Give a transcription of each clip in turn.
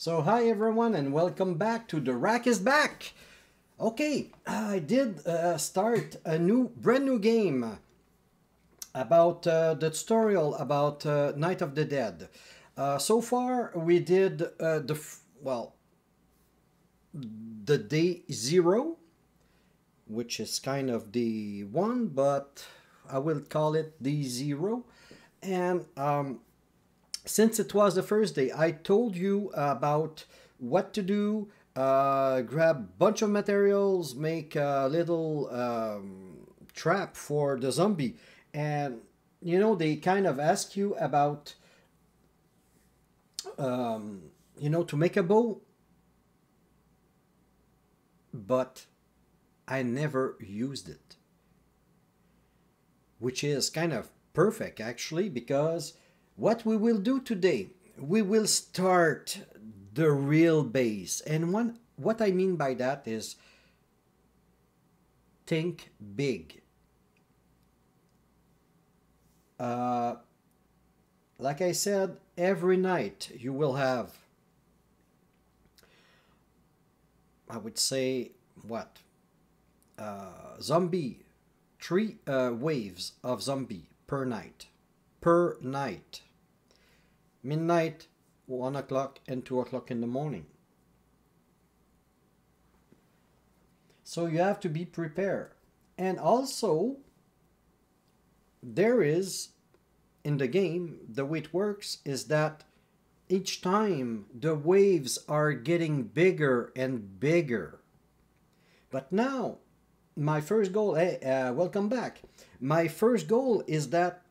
So hi everyone and welcome back to The Rack is Back! Okay, I did uh, start a new, brand new game about uh, the tutorial about uh, Night of the Dead. Uh, so far we did uh, the, well, the day zero, which is kind of the one, but I will call it the zero. And um, since it was the first day, I told you about what to do. Uh, grab bunch of materials, make a little um, trap for the zombie, and you know they kind of ask you about, um, you know, to make a bow. But I never used it, which is kind of perfect actually because what we will do today, we will start the real base. And one, what I mean by that is think big. Uh, like I said, every night you will have, I would say, what? Uh, zombie, three uh, waves of zombie per night. Per night midnight, 1 o'clock, and 2 o'clock in the morning. So you have to be prepared. And also, there is, in the game, the way it works is that each time the waves are getting bigger and bigger. But now, my first goal, hey, uh, welcome back. My first goal is that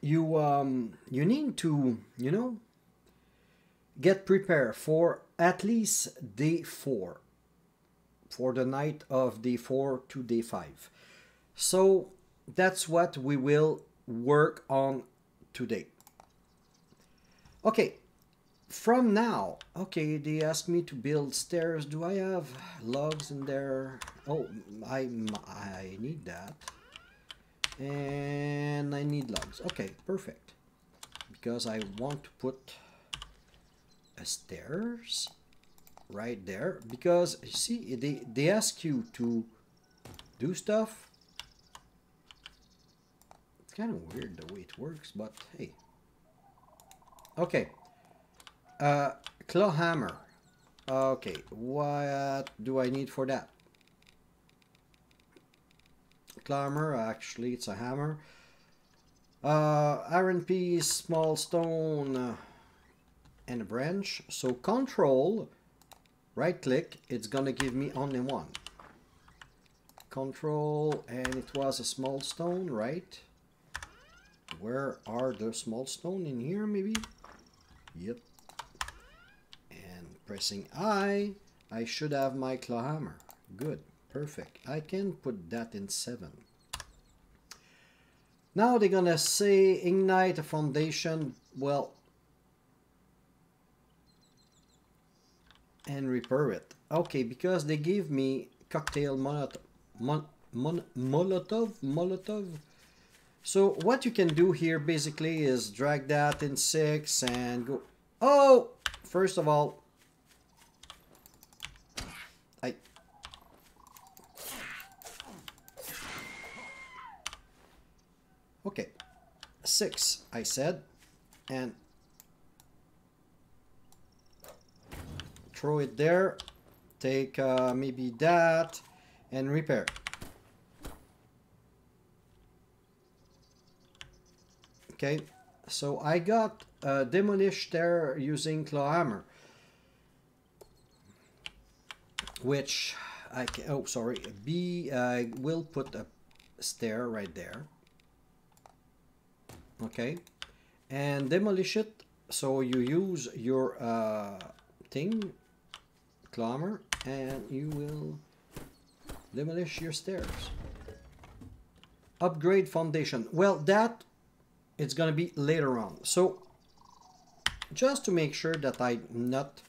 you um, you need to you know get prepared for at least day four for the night of day four to day five. So that's what we will work on today. Okay from now okay they asked me to build stairs. Do i have logs in there? Oh i i need that and I need logs. Okay, perfect. Because I want to put a stairs right there. Because, you see, they, they ask you to do stuff. It's kind of weird the way it works, but hey. Okay. Uh, claw hammer. Okay, what do I need for that? Climber. Actually, it's a hammer. Uh, iron piece, small stone, uh, and a branch. So control, right click, it's gonna give me only one. Control, and it was a small stone, right? Where are the small stone in here, maybe? Yep. And pressing I, I should have my claw hammer. Good. Perfect. I can put that in 7. Now they're gonna say ignite a foundation. Well, and repair it. Okay, because they give me cocktail molotov, mon, mon, molotov, molotov. So what you can do here basically is drag that in six and go. Oh, first of all, Okay, six, I said, and throw it there, take uh, maybe that, and repair. Okay, so I got uh, demolished there using claw hammer, which I can, oh sorry, B, I will put a stair right there okay? And demolish it. So you use your uh, thing climber and you will demolish your stairs. Upgrade foundation. Well that it's gonna be later on. So just to make sure that I'm not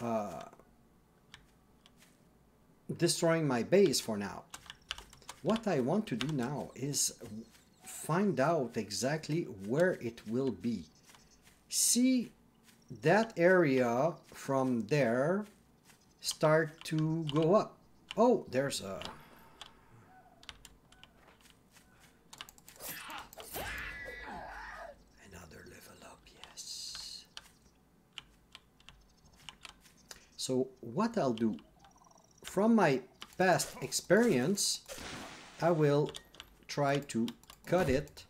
uh, destroying my base for now what I want to do now is find out exactly where it will be. See that area from there start to go up. Oh, there's a... Another level up, yes. So what I'll do, from my past experience, I will try to cut it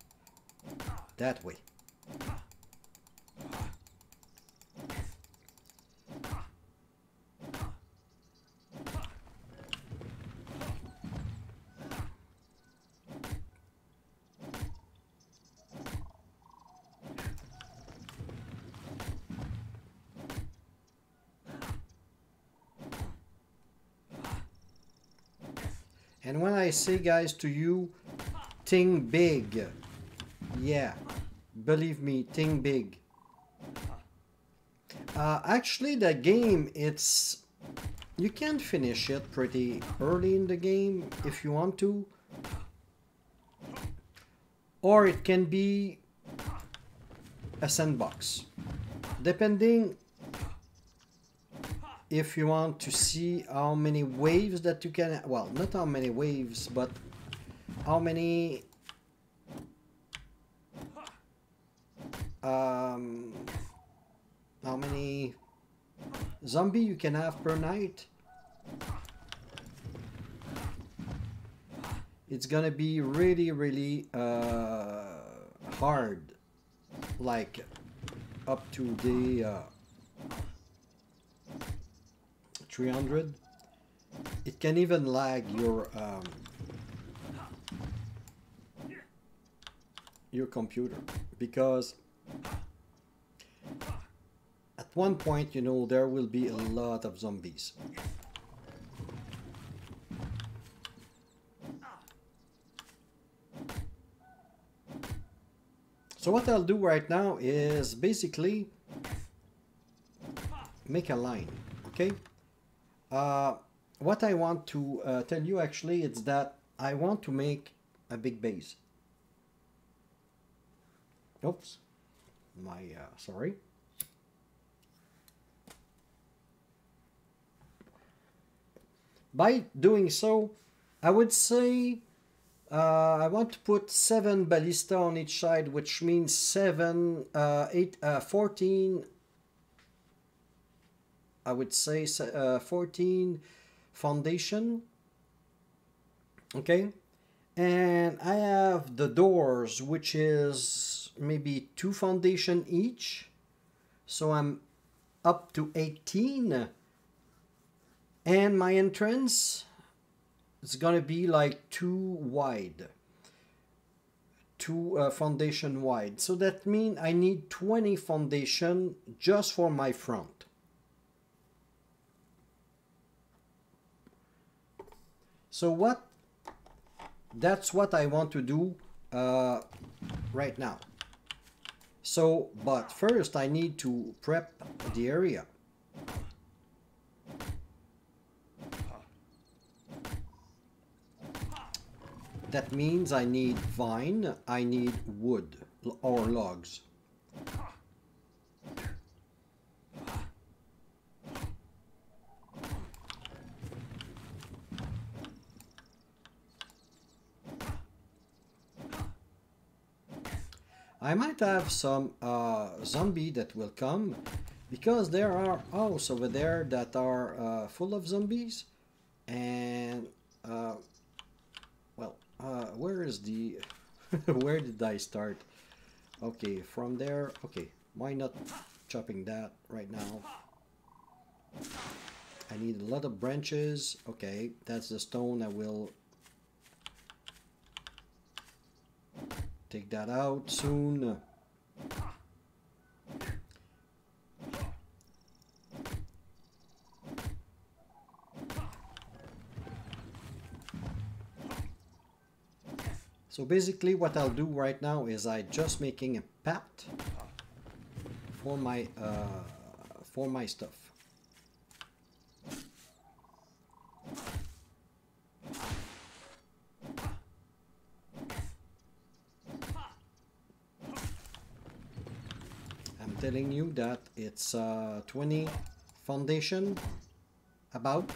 that way. And when I say, guys, to you, think big. Yeah, believe me, think big. Uh, actually, the game, it's... You can finish it pretty early in the game if you want to. Or it can be a sandbox. Depending if you want to see how many waves that you can well not how many waves but how many um, how many zombie you can have per night? It's gonna be really really uh, hard. Like up to the uh, 300 it can even lag your um, your computer. Because at one point you know there will be a lot of zombies. So what I'll do right now is basically make a line okay? Uh, what I want to uh, tell you actually is that I want to make a big base. Oops, my, uh, sorry. By doing so, I would say uh, I want to put 7 ballista on each side, which means 7, uh, 8, uh, 14 I would say uh, 14 foundation. Okay? And I have the doors which is maybe two foundation each. So I'm up to 18 and my entrance is gonna be like two wide. Two uh, foundation wide. So that means I need 20 foundation just for my front. So what, that's what I want to do uh, right now. So, but first I need to prep the area. That means I need vine, I need wood or logs. I might have some uh, zombie that will come because there are house over there that are uh, full of zombies and uh, well uh, where is the where did I start? Okay from there okay why not chopping that right now? I need a lot of branches okay that's the stone I will take that out soon. So basically what I'll do right now is I just making a path for my uh, for my stuff. Telling you that it's uh, 20 foundation about.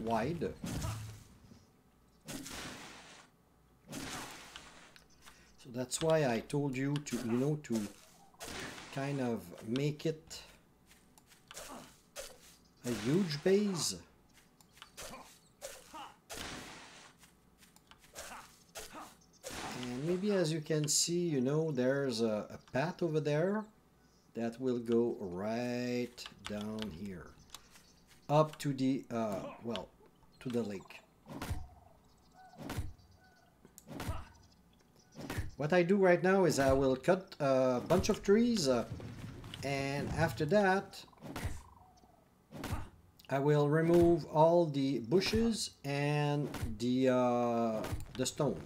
Wide. So that's why I told you to you know to kind of make it a huge base and maybe as you can see you know there's a, a path over there that will go right down here. Up to the uh, well to the lake. What I do right now is I will cut a bunch of trees uh, and after that I will remove all the bushes and the uh, the stone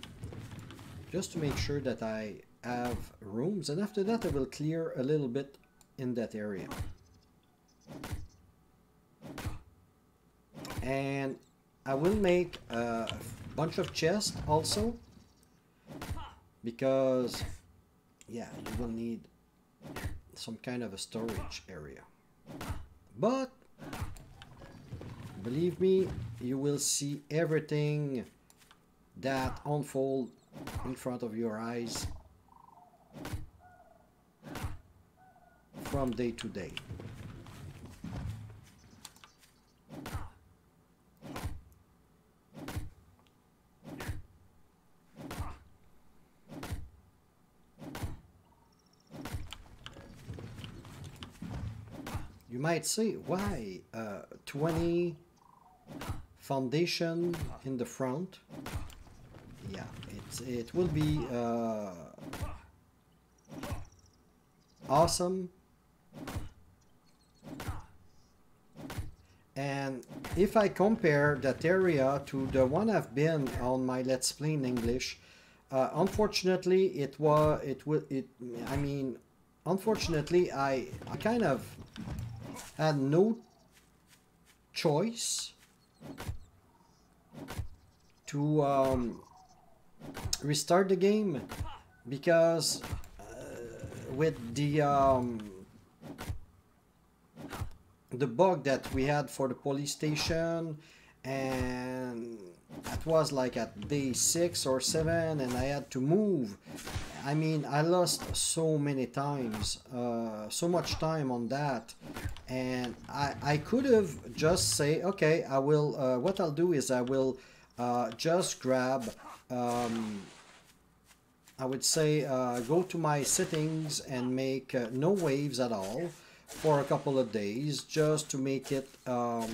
just to make sure that I have rooms and after that I will clear a little bit in that area. And I will make a bunch of chests also because yeah you will need some kind of a storage area. But believe me you will see everything that unfold in front of your eyes from day to day. You might say why uh, 20 foundation in the front yeah it's it will be uh, awesome. And if I compare that area to the one I've been on my Let's Play in English uh, unfortunately it was it will it I mean unfortunately I, I kind of had no choice to um, restart the game because uh, with the um, the bug that we had for the police station and that was like at day six or seven and I had to move. I mean I lost so many times uh, so much time on that and I, I could have just say okay I will uh, what I'll do is I will uh, just grab um, I would say uh, go to my settings and make uh, no waves at all for a couple of days just to make it um,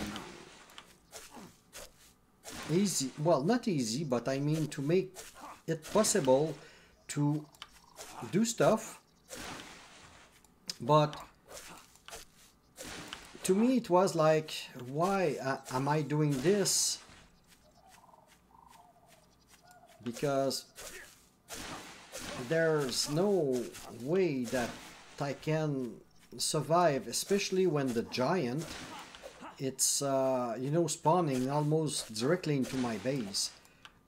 easy well not easy but I mean to make it possible to do stuff. But to me it was like why uh, am I doing this because there's no way that I can survive especially when the giant it's uh, you know spawning almost directly into my base.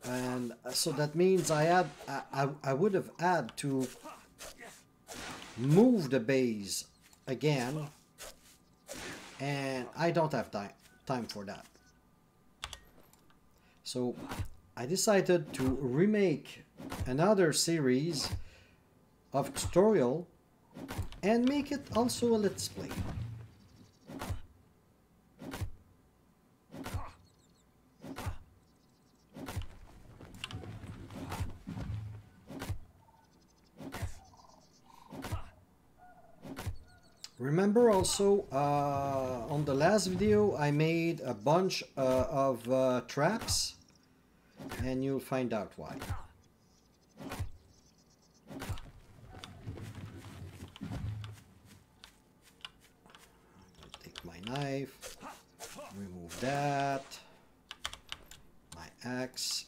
And so that means I had I, I would have had to move the base again. And I don't have time time for that. So I decided to remake another series of tutorial and make it also a let's play. Remember also uh, on the last video I made a bunch uh, of uh, traps and you'll find out why. Take my knife, remove that, my axe.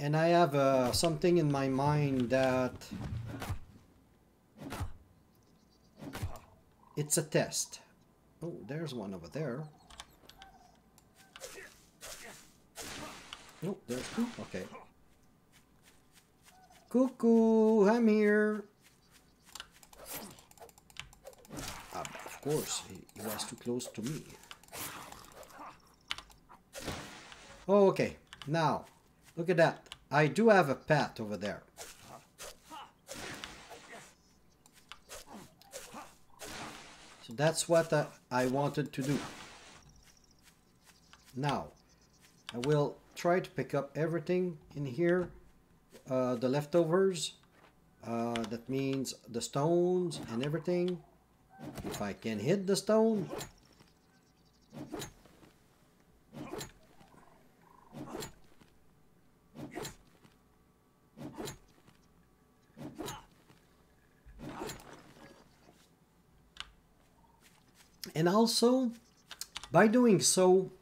And I have uh, something in my mind that it's a test. Oh, there's one over there. Oh, there's two. Okay. Cuckoo, I'm here. Ah, of course, he was too close to me. Oh, okay, now, look at that. I do have a pet over there. So that's what uh, I wanted to do. Now, I will try to pick up everything in here, uh, the leftovers. Uh, that means the stones and everything. If I can hit the stone. And also, by doing so,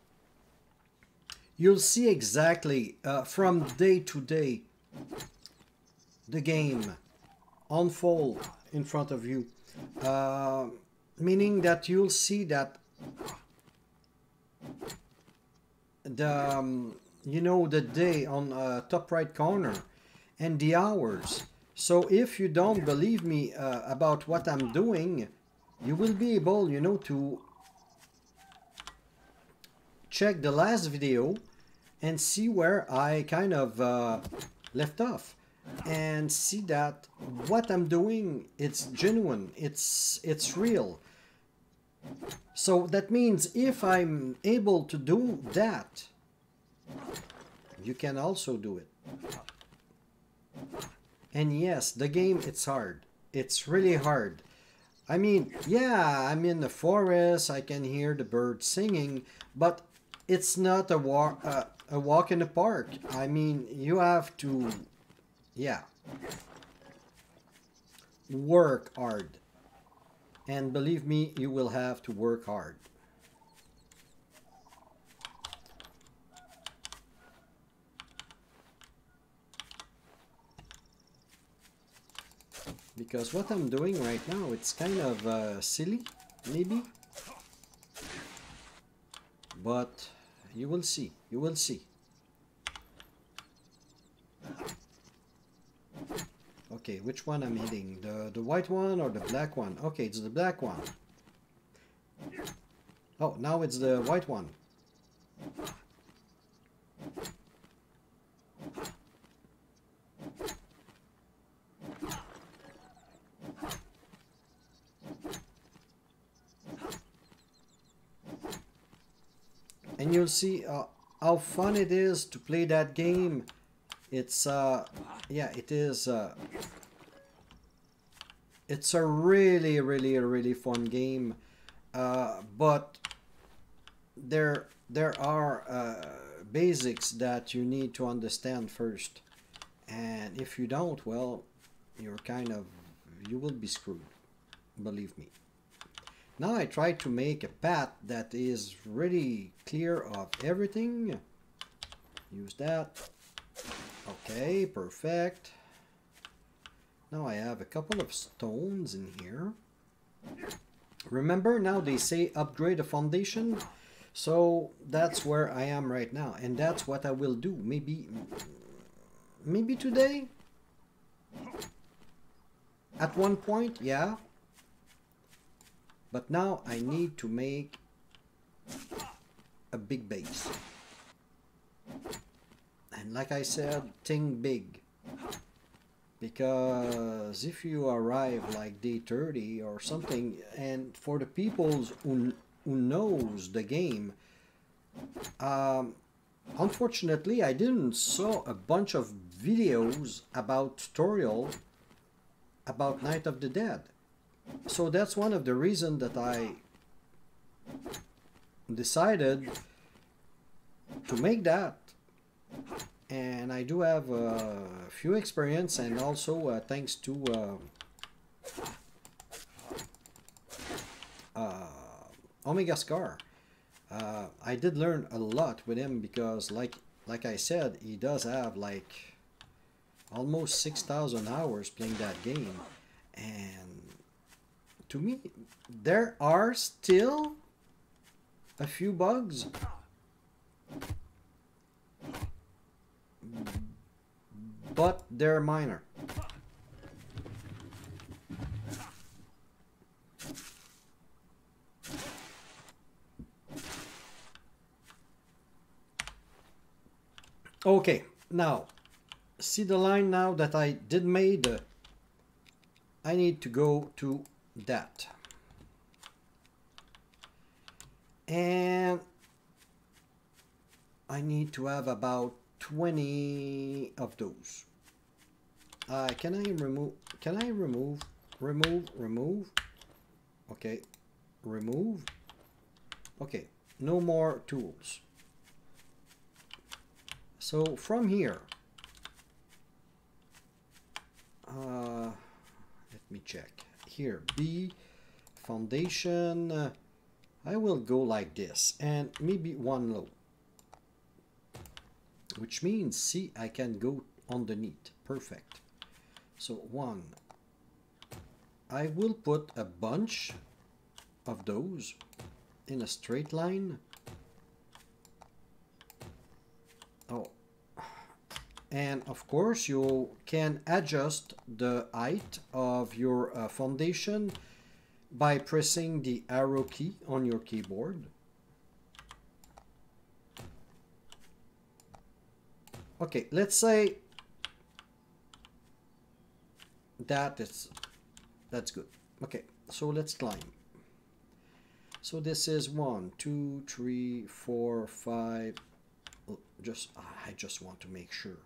you'll see exactly uh, from day to day the game unfold in front of you. Uh, meaning that you'll see that the um, you know the day on uh, top right corner and the hours so if you don't believe me uh, about what I'm doing you will be able you know to check the last video and see where I kind of uh, left off and see that what I'm doing it's genuine it's it's real. So that means if I'm able to do that you can also do it. And yes the game it's hard. It's really hard I mean yeah I'm in the forest I can hear the birds singing but it's not a walk uh, a walk in the park I mean you have to yeah. Work hard. And believe me, you will have to work hard. Because what I'm doing right now, it's kind of uh, silly, maybe. But you will see, you will see. Okay, which one I'm hitting? The, the white one or the black one? Okay, it's the black one. Oh, now it's the white one. And you'll see uh, how fun it is to play that game. It's, uh, yeah, it is, uh, it's a really, really, really fun game. Uh, but there, there are uh, basics that you need to understand first. And if you don't, well, you're kind of, you will be screwed. Believe me. Now I try to make a path that is really clear of everything. Use that. Okay, perfect. Now I have a couple of stones in here. Remember, now they say upgrade a foundation. So that's where I am right now. And that's what I will do. Maybe, maybe today? At one point, yeah. But now I need to make a big base. And like I said, think big. Because if you arrive like day 30 or something, and for the people who, who knows the game, um, unfortunately I didn't saw a bunch of videos about tutorial about Night of the Dead. So that's one of the reasons that I decided to make that. And I do have a few experience and also uh, thanks to uh, uh, Omega Scar uh, I did learn a lot with him because like like I said he does have like almost 6,000 hours playing that game. And to me there are still a few bugs but they're minor. Okay, now, see the line now that I did made? I need to go to that. And I need to have about 20 of those. Uh, can I remove, can I remove, remove, remove? Okay, remove. Okay, no more tools. So from here, uh, let me check. Here, B, foundation, uh, I will go like this and maybe one low. Which means, see, I can go underneath. Perfect. So one, I will put a bunch of those in a straight line. Oh, and of course you can adjust the height of your uh, foundation by pressing the arrow key on your keyboard. Okay, let's say that is that's good. Okay, so let's climb. So this is one, two, three, four, five. Oh, just I just want to make sure.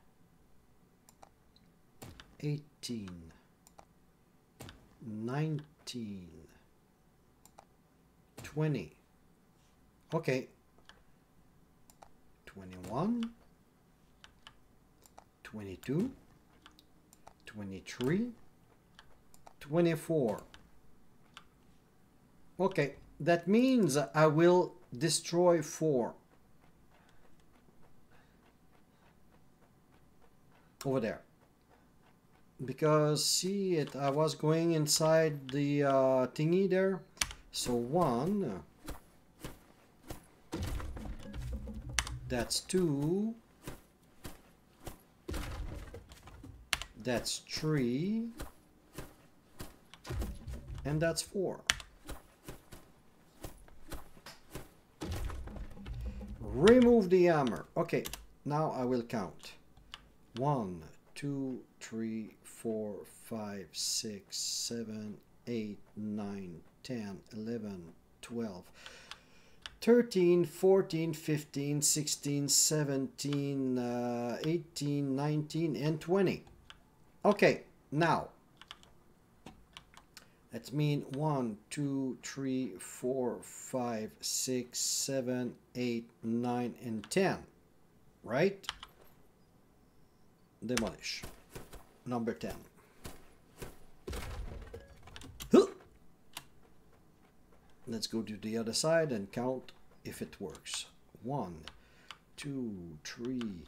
18 19 20 okay. 21 22 23 24 okay that means I will destroy 4 over there because see it I was going inside the uh, thingy there. So one that's two that's three and that's four. Remove the hammer. Okay now I will count. One two three four, five, six, seven, eight, nine, ten, eleven, twelve, thirteen, fourteen, fifteen, sixteen, seventeen, uh, 18, 19, and 20. Okay, now, that means 1, 2, 3, 4, 5, 6, 7, 8, 9, and 10, right? Demolish number 10. Let's go to the other side and count if it works. One, two, three,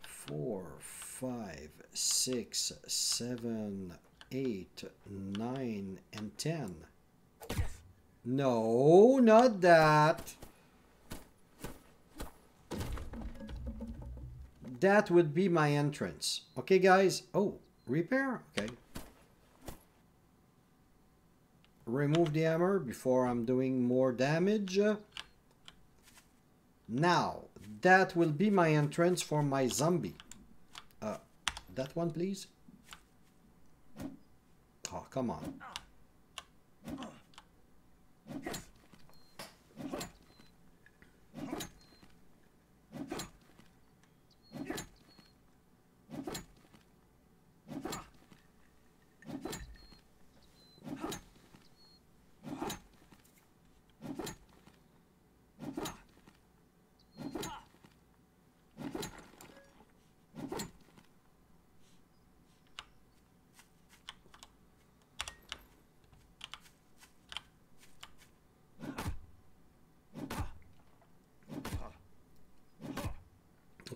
four, five, six, seven, eight, nine, and ten. No, not that. That would be my entrance. Okay, guys? Oh, Repair? Okay. Remove the hammer before I'm doing more damage. Now, that will be my entrance for my zombie. Uh, that one, please. Oh, come on.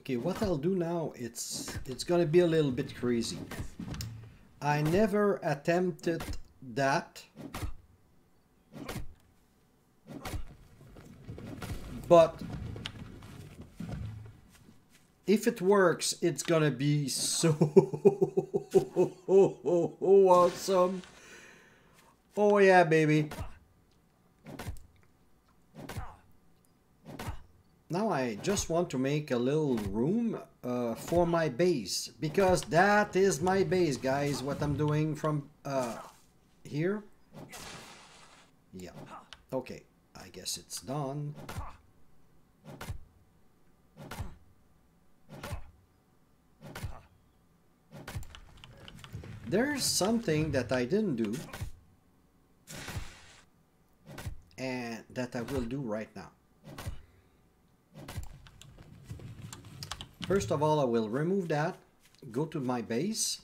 Okay, what I'll do now, it's it's gonna be a little bit crazy. I never attempted that. But if it works, it's gonna be so awesome. Oh yeah, baby. Now I just want to make a little room uh, for my base because that is my base guys what I'm doing from uh, here. Yeah. Okay I guess it's done. There's something that I didn't do and that I will do right now First of all, I will remove that, go to my base.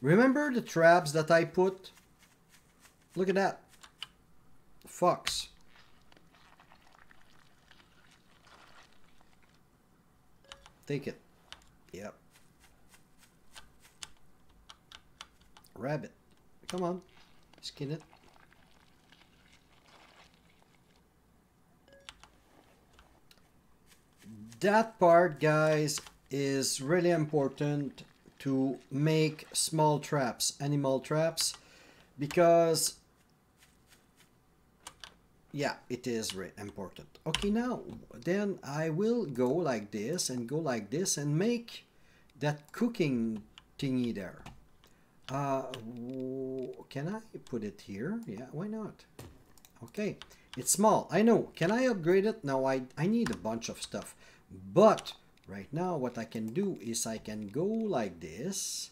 Remember the traps that I put? Look at that. Fox. Take it. Yep. Rabbit. Come on. Skin it. That part guys is really important to make small traps animal traps because yeah it is really important. Okay now then I will go like this and go like this and make that cooking thingy there. Uh, can I put it here? Yeah why not? Okay it's small. I know. Can I upgrade it? No I, I need a bunch of stuff but right now what I can do is I can go like this.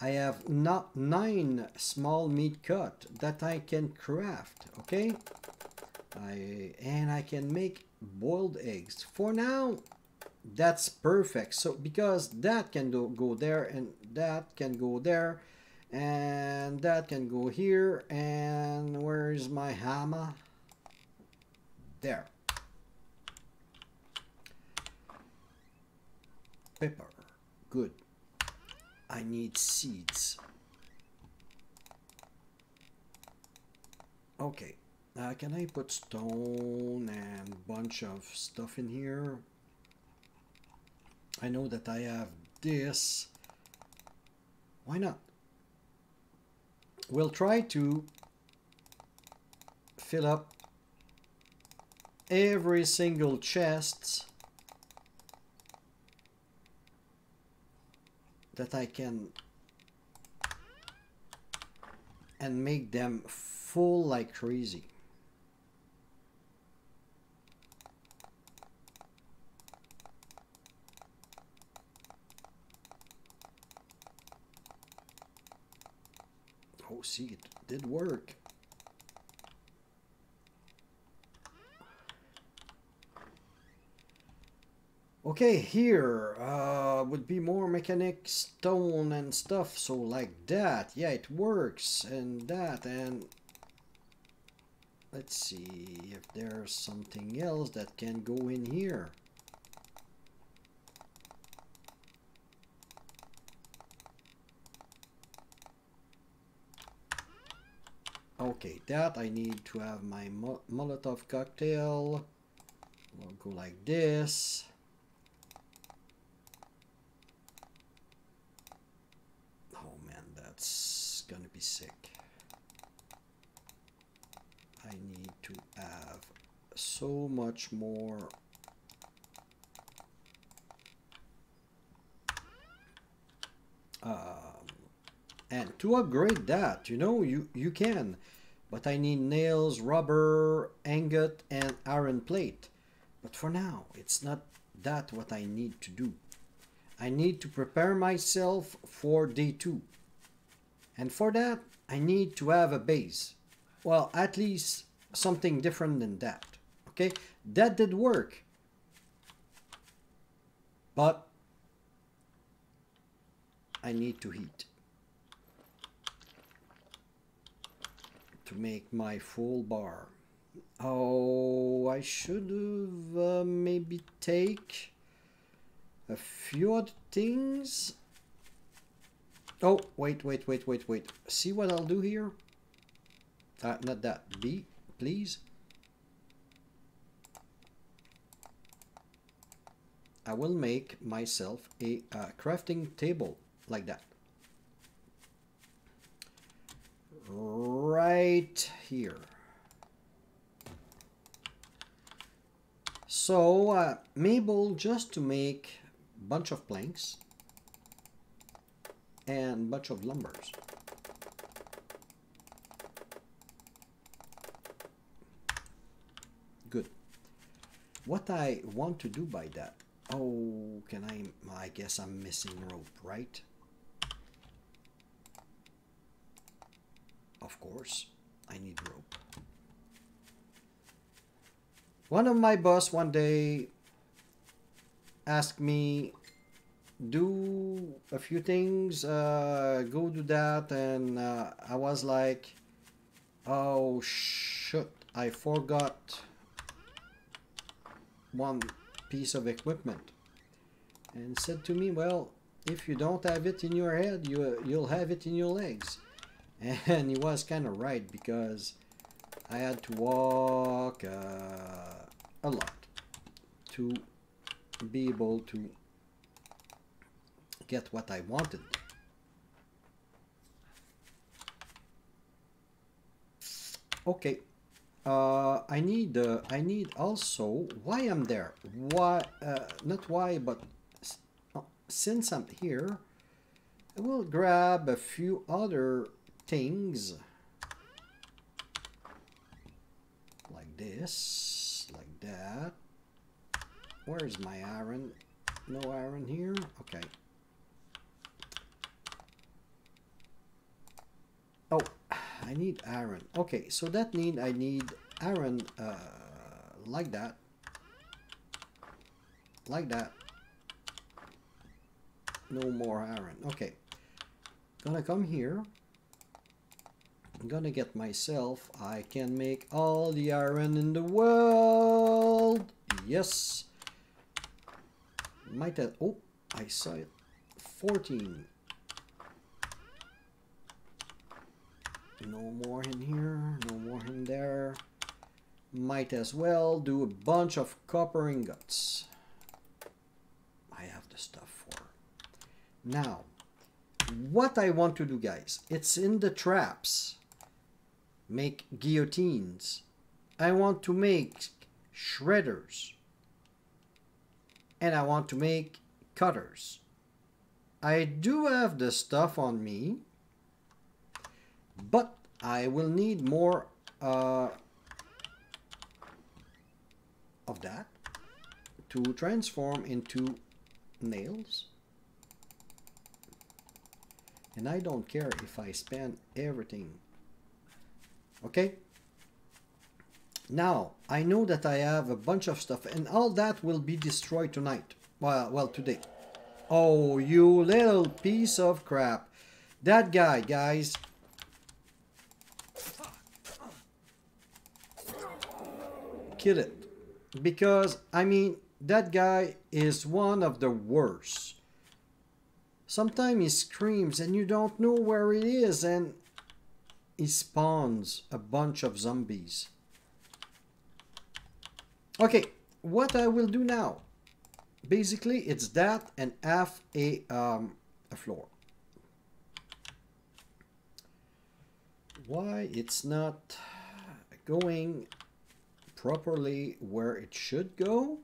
I have not nine small meat cut that I can craft, okay? I and I can make boiled eggs. For now, that's perfect. So because that can do, go there and that can go there and that can go here and where's my hammer? There. Pepper. Good. I need seeds. Okay. Uh, can I put stone and bunch of stuff in here? I know that I have this. Why not? We'll try to fill up every single chest that I can and make them full like crazy. Oh, see, it did work. Okay, here uh, would be more mechanic stone and stuff, so like that. Yeah, it works, and that, and let's see if there's something else that can go in here. Okay, that I need to have my Molotov cocktail. We'll go like this. Sick. I need to have so much more. Um, and to upgrade that you know you you can but I need nails rubber ingot and iron plate. But for now it's not that what I need to do. I need to prepare myself for day two and for that, I need to have a base. Well, at least something different than that. Okay, that did work. But I need to heat to make my full bar. Oh, I should have uh, maybe take a few other things. Oh, wait, wait, wait, wait, wait. See what I'll do here? Uh, not that. B, please. I will make myself a uh, crafting table like that. Right here. So uh, Mabel just to make bunch of planks and bunch of lumbers. Good. What I want to do by that Oh, can I? I guess I'm missing rope, right? Of course, I need rope. One of my boss one day asked me do a few things, uh, go do that, and uh, I was like, oh shit, I forgot one piece of equipment and said to me, well, if you don't have it in your head, you, you'll have it in your legs. And he was kind of right because I had to walk uh, a lot to be able to get what I wanted. Okay, uh, I need uh, I need also why I'm there. Why uh, not why, but oh, since I'm here, I will grab a few other things like this, like that. Where's my iron? No iron here. Okay. Oh, I need iron. Okay, so that need I need iron uh, like that, like that. No more iron. Okay, gonna come here. I'm gonna get myself. I can make all the iron in the world. Yes. Might have. Oh, I saw it. 14. No more in here, no more in there. Might as well do a bunch of copper ingots. I have the stuff for. Now, what I want to do, guys, it's in the traps. Make guillotines. I want to make shredders. And I want to make cutters. I do have the stuff on me but I will need more uh, of that to transform into nails. And I don't care if I spend everything. Okay? Now I know that I have a bunch of stuff and all that will be destroyed tonight. Well well today. Oh you little piece of crap. That guy guys kill it. Because, I mean, that guy is one of the worst. Sometimes he screams and you don't know where it is and he spawns a bunch of zombies. Okay, what I will do now, basically it's that and half a, um, a floor. Why it's not going properly where it should go.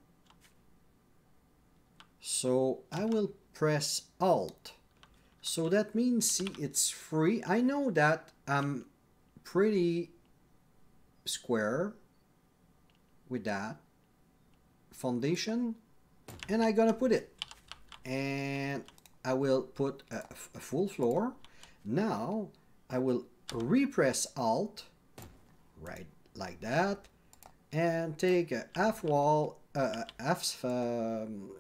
So I will press Alt. So that means, see, it's free. I know that I'm pretty square with that foundation and I'm gonna put it and I will put a, a full floor now I will repress alt right like that and take a half wall, uh, half um,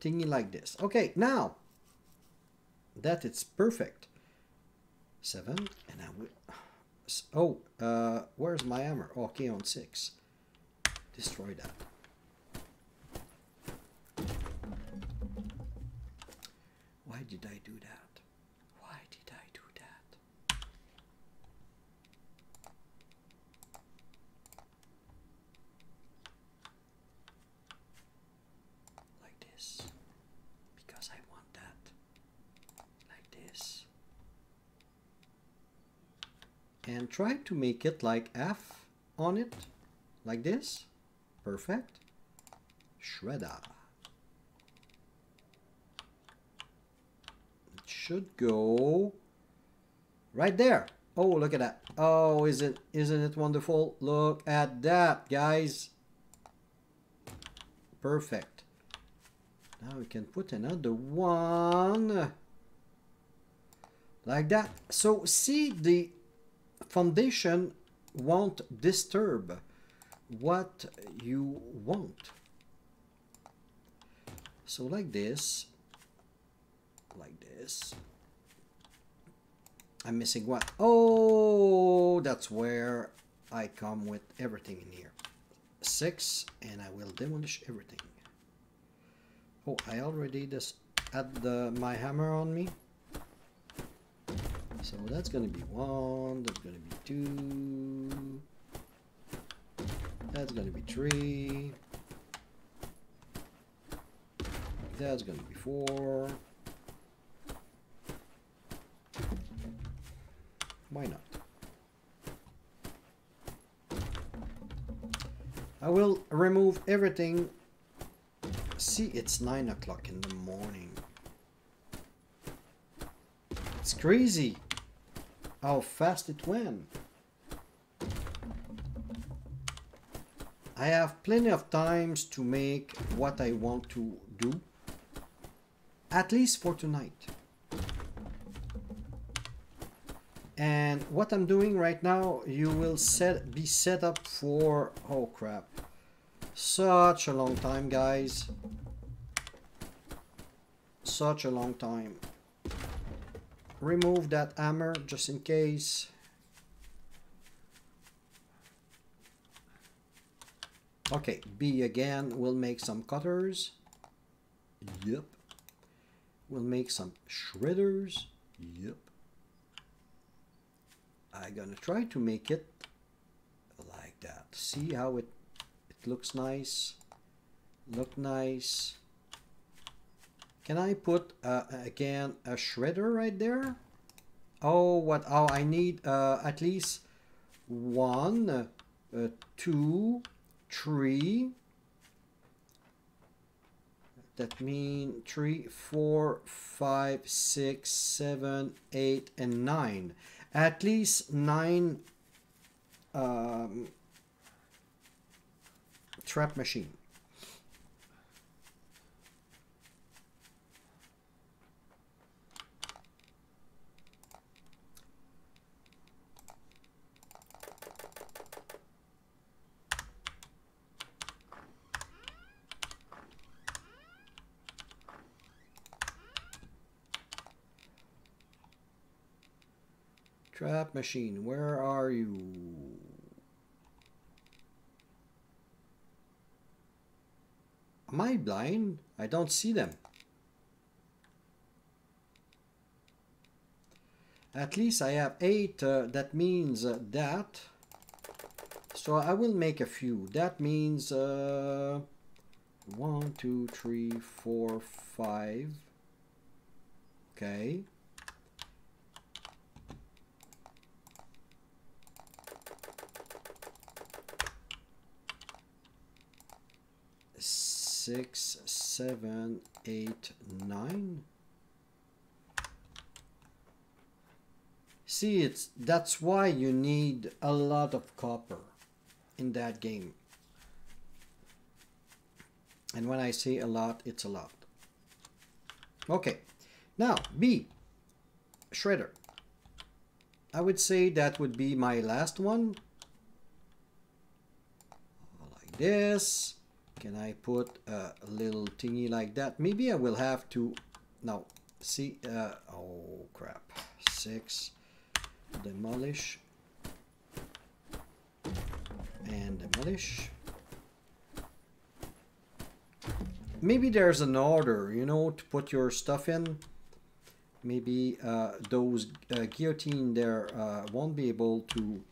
thingy like this. Okay, now that it's perfect, seven, and I will Oh, uh, where's my hammer? Okay, on six. Destroy that. Why did I do that? Why did I do that? Like this. Because I want that. Like this. And try to make it like F on it. Like this. Perfect. Shredder. It should go right there. Oh, look at that. Oh, is it isn't it wonderful? Look at that, guys. Perfect. Now we can put another one like that. So see the foundation won't disturb what you want. So like this, like this. I'm missing what? Oh, that's where I come with everything in here. Six, and I will demolish everything. Oh, I already just had the, my hammer on me. So that's gonna be one, that's gonna be two, that's gonna be three, that's gonna be four. Why not? I will remove everything. See, it's nine o'clock in the morning. It's crazy how fast it went. I have plenty of times to make what I want to do. At least for tonight. And what I'm doing right now, you will set be set up for, oh crap, such a long time, guys. Such a long time. Remove that hammer just in case. Okay, B again, we'll make some cutters. Yep. We'll make some shredders. Yep. I'm gonna try to make it like that. See how it it looks nice. Look nice. Can I put uh, again a shredder right there? Oh, what? Oh, I need uh, at least one, uh, two, three. That means three, four, five, six, seven, eight, and nine. At least nine um, trap machine. Trap machine, where are you? Am I blind? I don't see them. At least I have eight. Uh, that means uh, that. So I will make a few. That means uh, one, two, three, four, five. Okay. Six, seven, eight, nine. See, it's that's why you need a lot of copper in that game. And when I say a lot, it's a lot. Okay, now B, shredder. I would say that would be my last one. Like this. Can I put a little thingy like that? Maybe I will have to... No. See? Uh, oh, crap. Six. Demolish. and demolish. Maybe there's an order, you know, to put your stuff in. Maybe uh, those uh, guillotine there uh, won't be able to...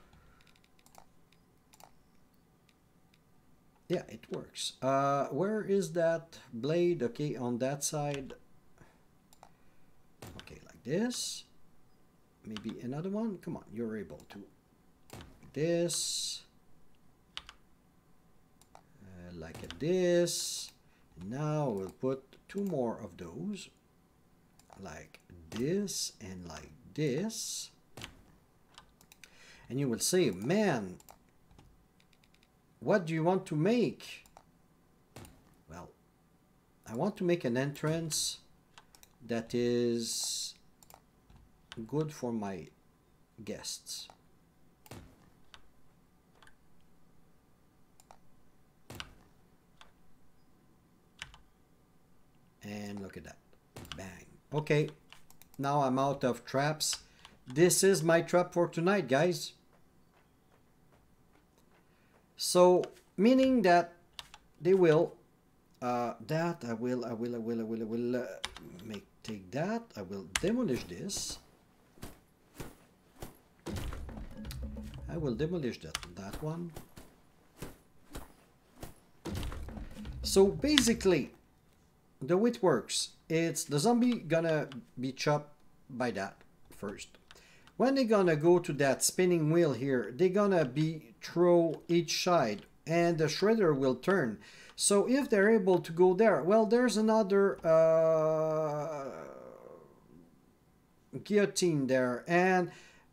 Yeah, it works. Uh, where is that blade? Okay, on that side. Okay, like this. Maybe another one. Come on, you're able to. This. Uh, like this. Now we'll put two more of those. Like this and like this. And you will say, man, what do you want to make? Well, I want to make an entrance that is good for my guests. And look at that. Bang. Okay. Now I'm out of traps. This is my trap for tonight, guys. So, meaning that they will, uh, that I will, I will, I will, I will, I will uh, make, take that. I will demolish this. I will demolish that, that one. So basically, the way it works, it's the zombie gonna be chopped by that first. When they're gonna go to that spinning wheel here, they're gonna be throw each side and the shredder will turn. So if they're able to go there, well, there's another uh, guillotine there. And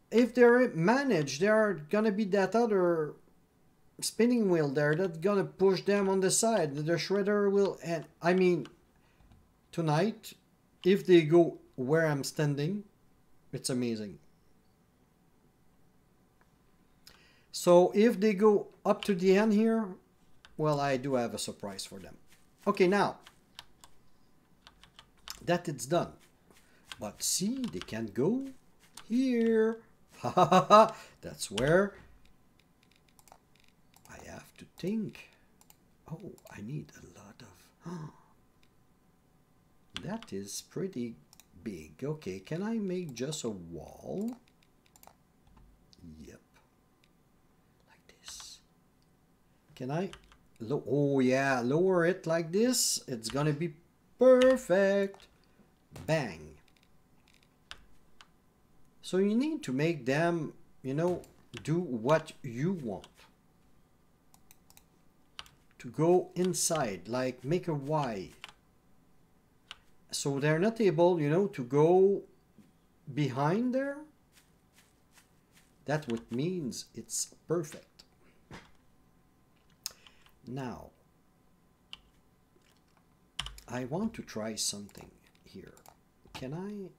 if they're managed, there are gonna be that other spinning wheel there that's gonna push them on the side. The shredder will, and I mean, tonight, if they go where I'm standing, it's amazing. So if they go up to the end here, well, I do have a surprise for them. Okay, now, that it's done. But see, they can't go here. Ha ha ha ha. That's where I have to think. Oh, I need a lot of... That is pretty big. Okay, can I make just a wall? Yep. Like this. Can I? oh yeah, lower it like this. It's gonna be perfect. Bang. So you need to make them, you know, do what you want. To go inside, like make a Y so they're not able, you know, to go behind there. That what means it's perfect. Now, I want to try something here. Can I,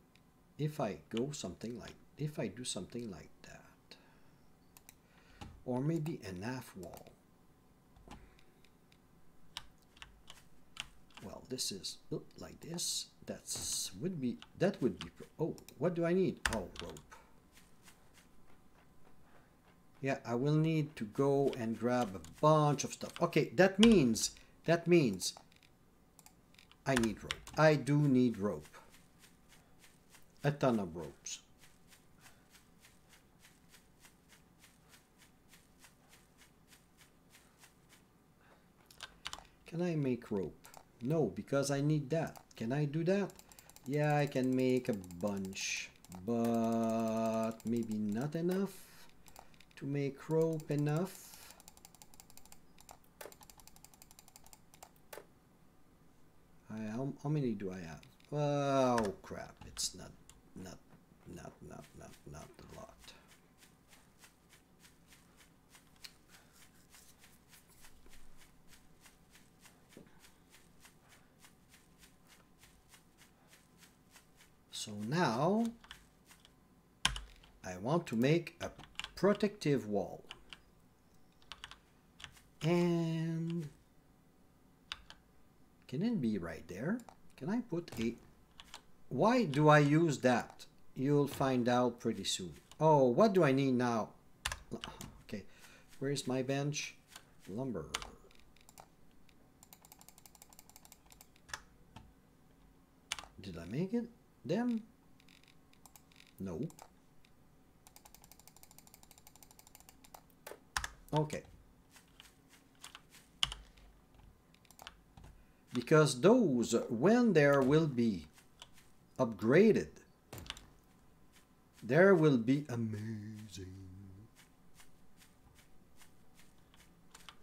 if I go something like, if I do something like that, or maybe an half wall, well this is oh, like this. That's would be that would be oh what do I need? Oh rope yeah I will need to go and grab a bunch of stuff. Okay that means that means I need rope. I do need rope. A ton of ropes. Can I make rope? No, because I need that. Can I do that? Yeah, I can make a bunch, but maybe not enough to make rope enough. I, how, how many do I have? Oh crap, it's not, not, not, not, not, not a lot. So now I want to make a protective wall. And can it be right there? Can I put a... Why do I use that? You'll find out pretty soon. Oh, what do I need now? Okay. Where's my bench? Lumber. Did I make it? Them? No. Okay. Because those, when there will be upgraded, there will be amazing.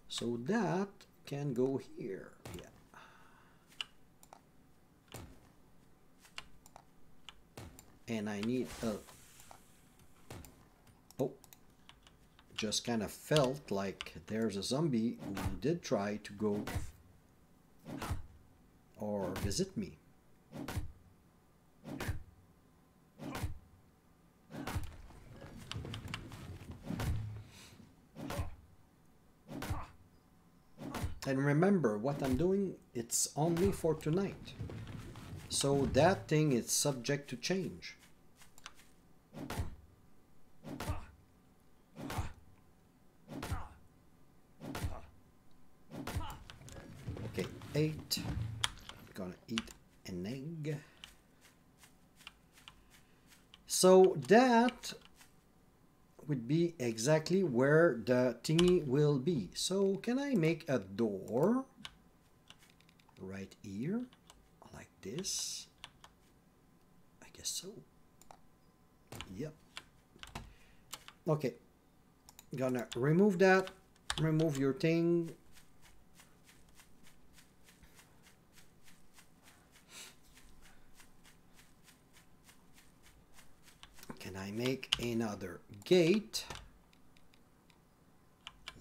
So that can go here. Yeah. And I need a... Oh. Just kind of felt like there's a zombie who did try to go or visit me. And remember, what I'm doing, it's only for tonight. So that thing is subject to change. Okay, eight. Gonna eat an egg. So that would be exactly where the thingy will be. So can I make a door right here like this? I guess so. Yep. Okay. Gonna remove that. Remove your thing. Can I make another gate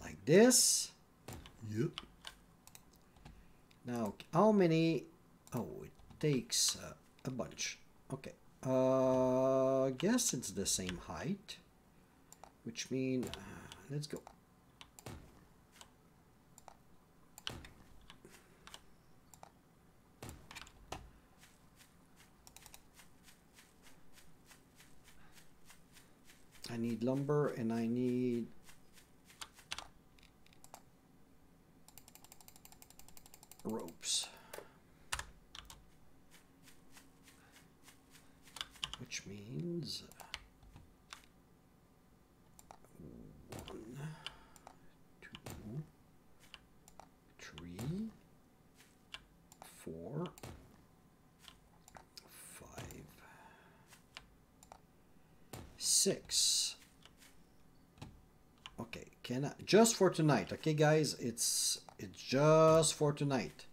like this? Yep. Now, how many? Oh, it takes uh, a bunch. Okay. Uh, I guess it's the same height, which means uh, let's go. I need lumber and I need ropes. Which means one, two, three, four, five, six. Can I just for tonight? Okay, guys, it's it's just for tonight.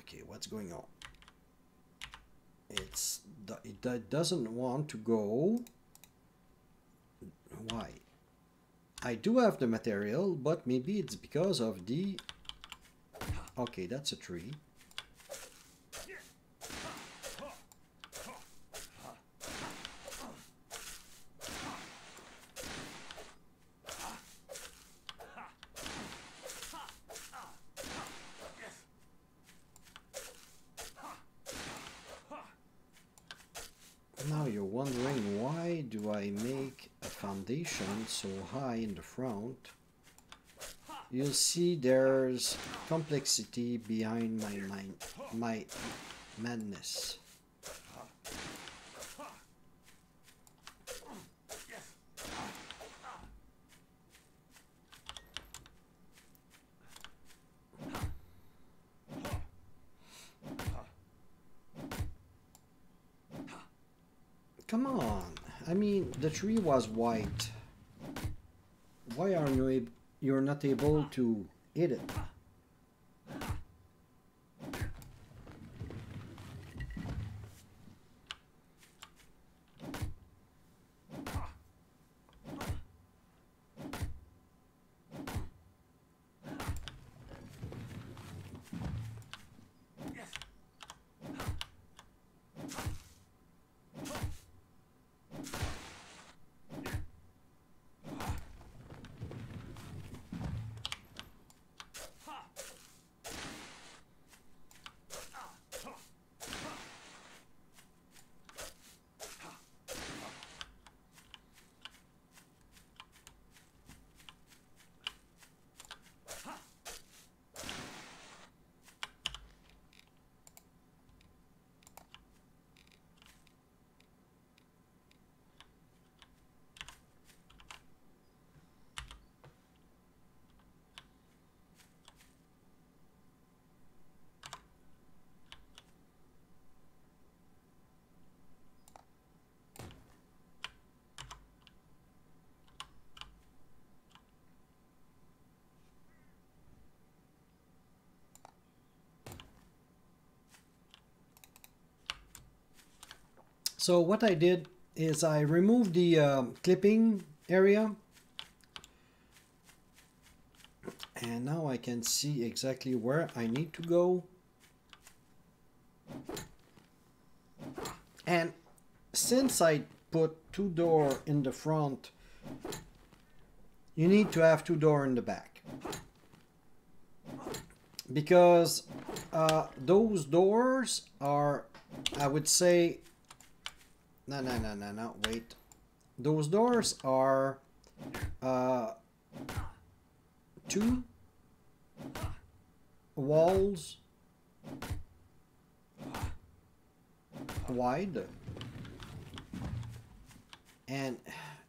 Okay, what's going on? It's it doesn't want to go. Why? I do have the material, but maybe it's because of the... Okay, that's a tree. Now you're wondering why do I make a foundation so high in the front? You'll see there's complexity behind my mind, my madness. Come on. I mean, the tree was white. Why are you ab you're not able to eat it? So what I did is I removed the um, clipping area. And now I can see exactly where I need to go. And since I put two door in the front you need to have two door in the back. Because uh, those doors are I would say no no no no no wait. Those doors are uh, two walls wide. And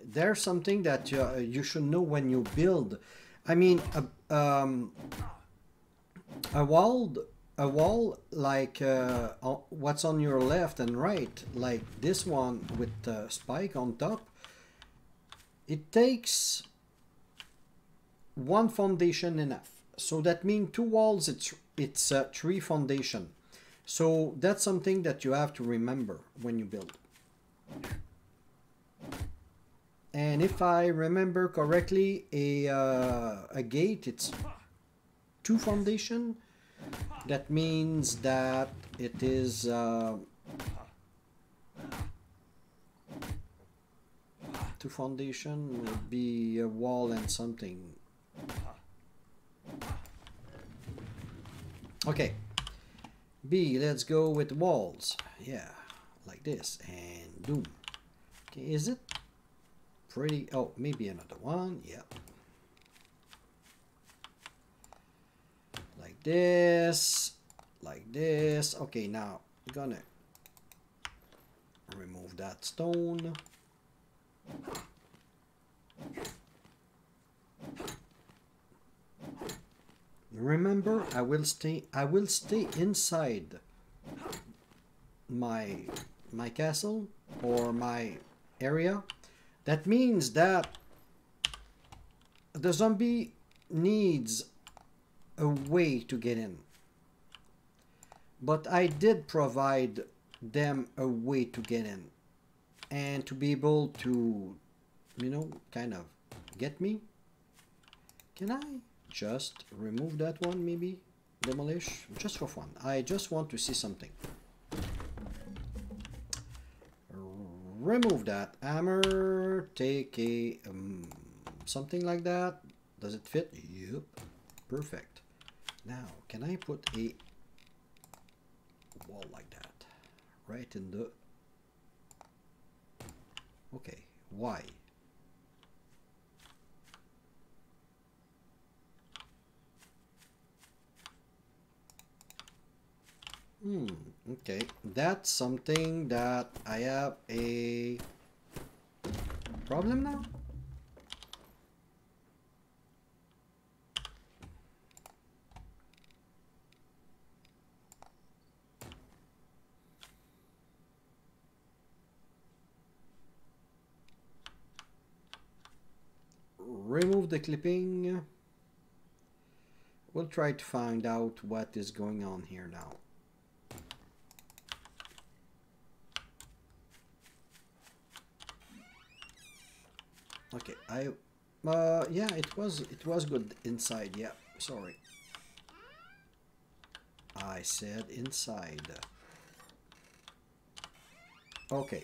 there's something that you, uh, you should know when you build. I mean a, um, a wall a wall like uh, what's on your left and right like this one with the spike on top it takes one foundation enough. So that means two walls it's it's uh, three foundation. So that's something that you have to remember when you build. And if I remember correctly a uh, a gate it's two foundation that means that it is uh, two foundation would be a wall and something. Okay. B let's go with walls. Yeah like this and boom. Okay is it pretty? Oh maybe another one. Yeah like this like this. Okay now I'm gonna remove that stone. Remember I will stay I will stay inside my my castle or my area. That means that the zombie needs a way to get in. But I did provide them a way to get in and to be able to you know kind of get me. Can I just remove that one maybe? Demolish? Just for fun. I just want to see something. Remove that hammer. Take a um, something like that. Does it fit? Yep perfect now can I put a wall like that right in the okay why Hmm, okay. That's something that I have a problem now? Remove the clipping. We'll try to find out what is going on here now. Okay, I, uh, yeah, it was, it was good inside, yeah, sorry. I said inside. Okay.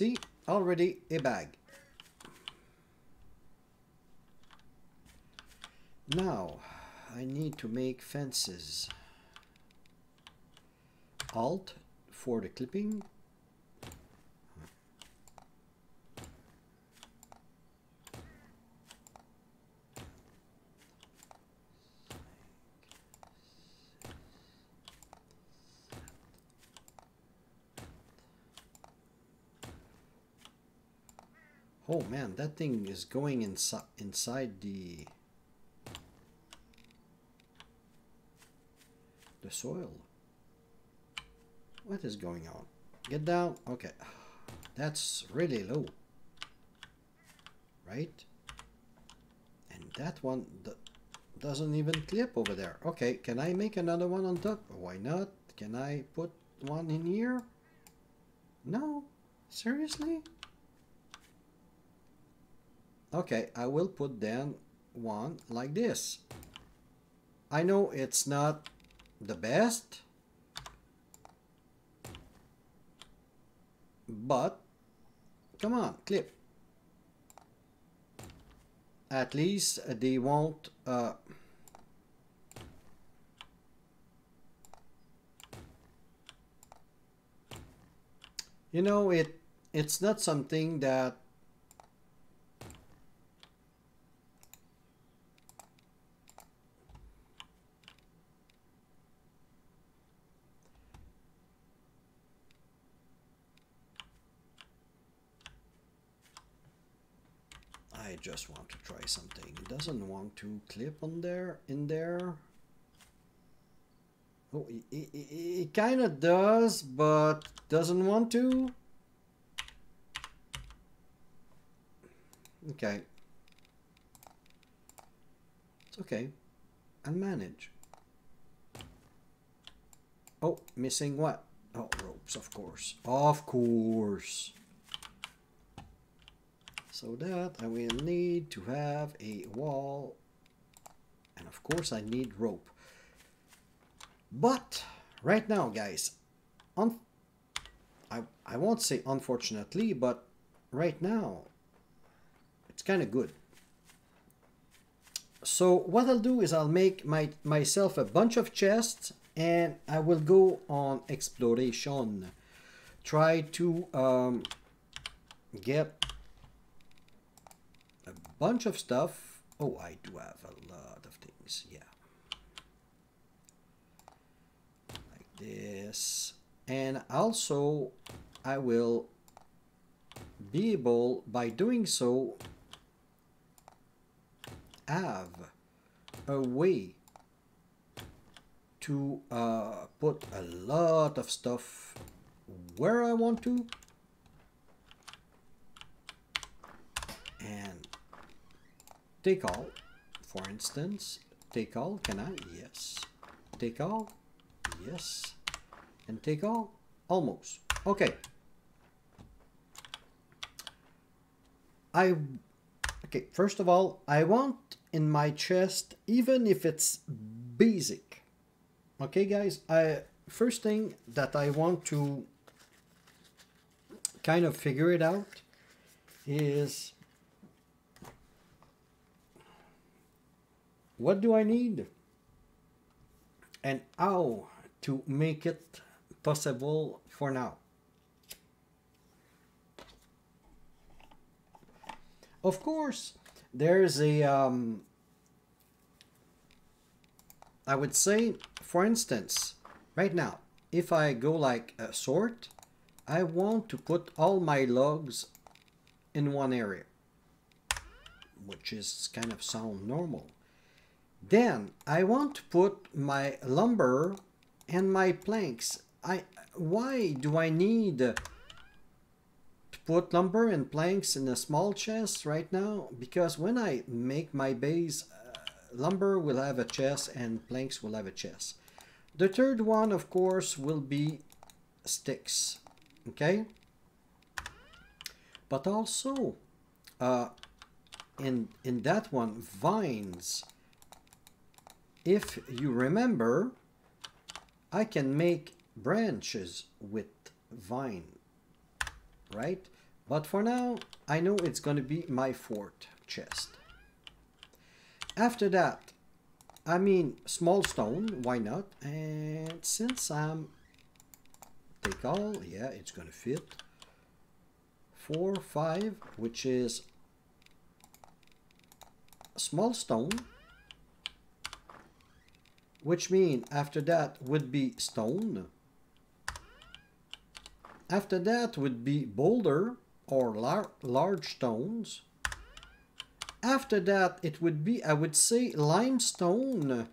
See, already a bag. Now, I need to make fences. Alt for the clipping. Oh man, that thing is going inside inside the the soil. What is going on? Get down. Okay. That's really low. Right? And that one, doesn't even clip over there. Okay, can I make another one on top? Why not? Can I put one in here? No, seriously? Okay, I will put then one like this. I know it's not the best, but come on, clip. At least they won't uh, you know it it's not something that I just want to try something. It doesn't want to clip on there, in there. Oh, it, kind of does, but doesn't want to. Okay. It's okay. I'll manage. Oh, missing what? Oh, ropes, of course. Of course. So that I will need to have a wall. And of course I need rope. But right now, guys, un I, I won't say unfortunately, but right now, it's kind of good. So what I'll do is I'll make my myself a bunch of chests and I will go on exploration. Try to um, get bunch of stuff. Oh, I do have a lot of things, yeah. Like this and also I will be able by doing so have a way to uh, put a lot of stuff where I want to and take all for instance take all can I yes take all Yes. And take all? Almost. Okay. I... Okay, first of all, I want in my chest, even if it's basic. Okay, guys? I First thing that I want to kind of figure it out is... What do I need? And how to make it possible for now. Of course, there's a, um, I would say, for instance, right now, if I go like a sort, I want to put all my logs in one area, which is kind of sound normal. Then I want to put my lumber and my planks. I why do I need to put lumber and planks in a small chest right now? Because when I make my base, uh, lumber will have a chest and planks will have a chest. The third one, of course, will be sticks. Okay? But also, uh, in, in that one, vines. If you remember, I can make branches with vine, right? But for now, I know it's going to be my fourth chest. After that, I mean, small stone, why not? And since I'm, take all, yeah, it's going to fit. Four, five, which is small stone which mean after that would be stone. After that would be boulder or lar large stones. After that it would be, I would say, limestone,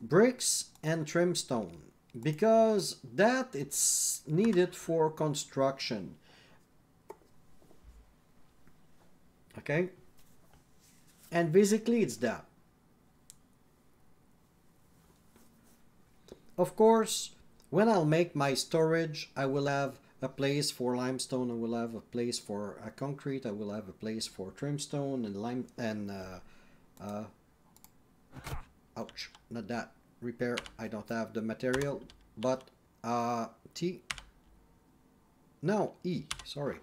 bricks and trimstone because that it's needed for construction. Okay? And basically it's that. Of course, when I'll make my storage, I will have a place for limestone. I will have a place for uh, concrete. I will have a place for trimstone and lime and uh, uh, ouch, not that repair. I don't have the material, but uh, T. No, E. Sorry.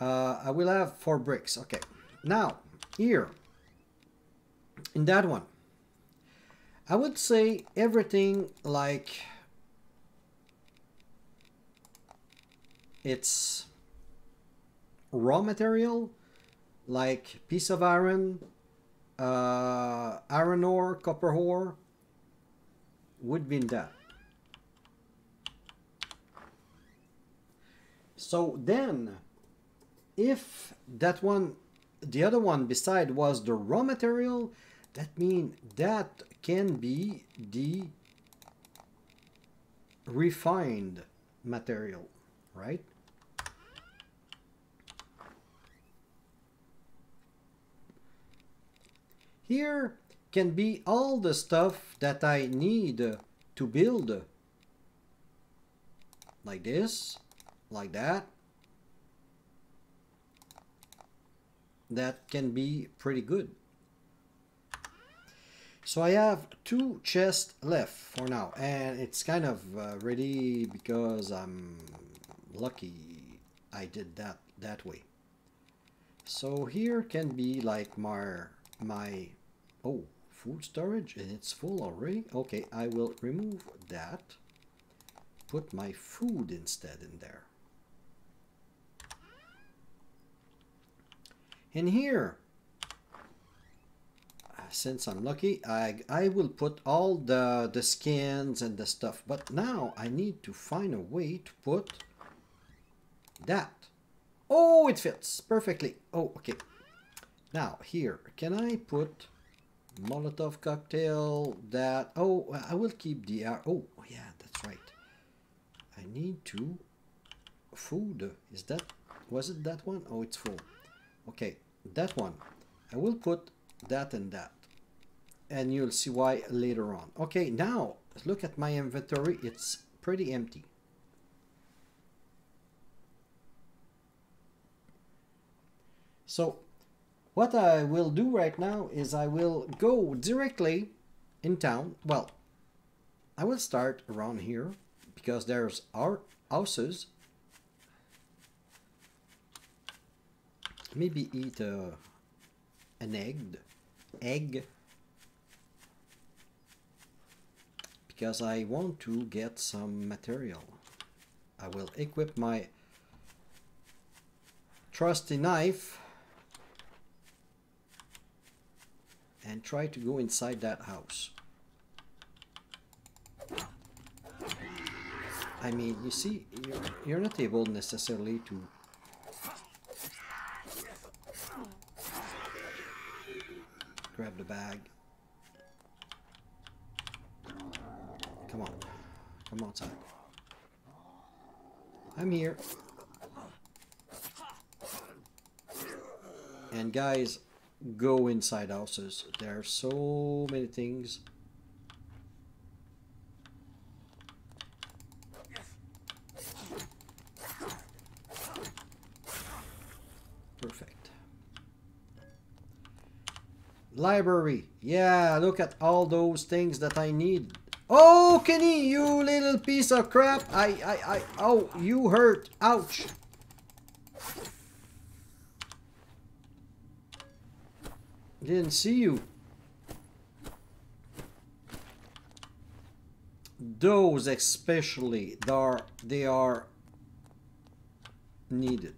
Uh, I will have four bricks. Okay. Now here in that one, I would say everything like it's raw material like piece of iron, uh, iron ore, copper ore would be in that. So then, if that one, the other one beside was the raw material, that means that can be the refined material, right? Here can be all the stuff that I need to build. Like this, like that. That can be pretty good. So I have two chests left for now and it's kind of uh, ready because I'm lucky I did that that way. So here can be like my my oh food storage and it's full already? Okay I will remove that. Put my food instead in there. In here since I'm lucky I, I will put all the the skins and the stuff. But now I need to find a way to put that. Oh it fits perfectly. Oh okay. Now here can I put Molotov cocktail that oh I will keep the uh, oh yeah that's right. I need to food is that was it that one? Oh it's full. Okay that one. I will put that and that and you'll see why later on okay now look at my inventory it's pretty empty so what I will do right now is I will go directly in town. Well, I will start around here because there's our houses. Maybe eat uh, an egg, egg, because I want to get some material. I will equip my trusty knife and try to go inside that house. I mean, you see, you're, you're not able necessarily to grab the bag. Come on. Come on, outside. I'm here. And guys, go inside houses. There are so many things. Perfect. Library. Yeah, look at all those things that I need. Oh, Kenny, you little piece of crap. I, I, I, oh, you hurt. Ouch. Didn't see you. Those especially, they are, they are needed.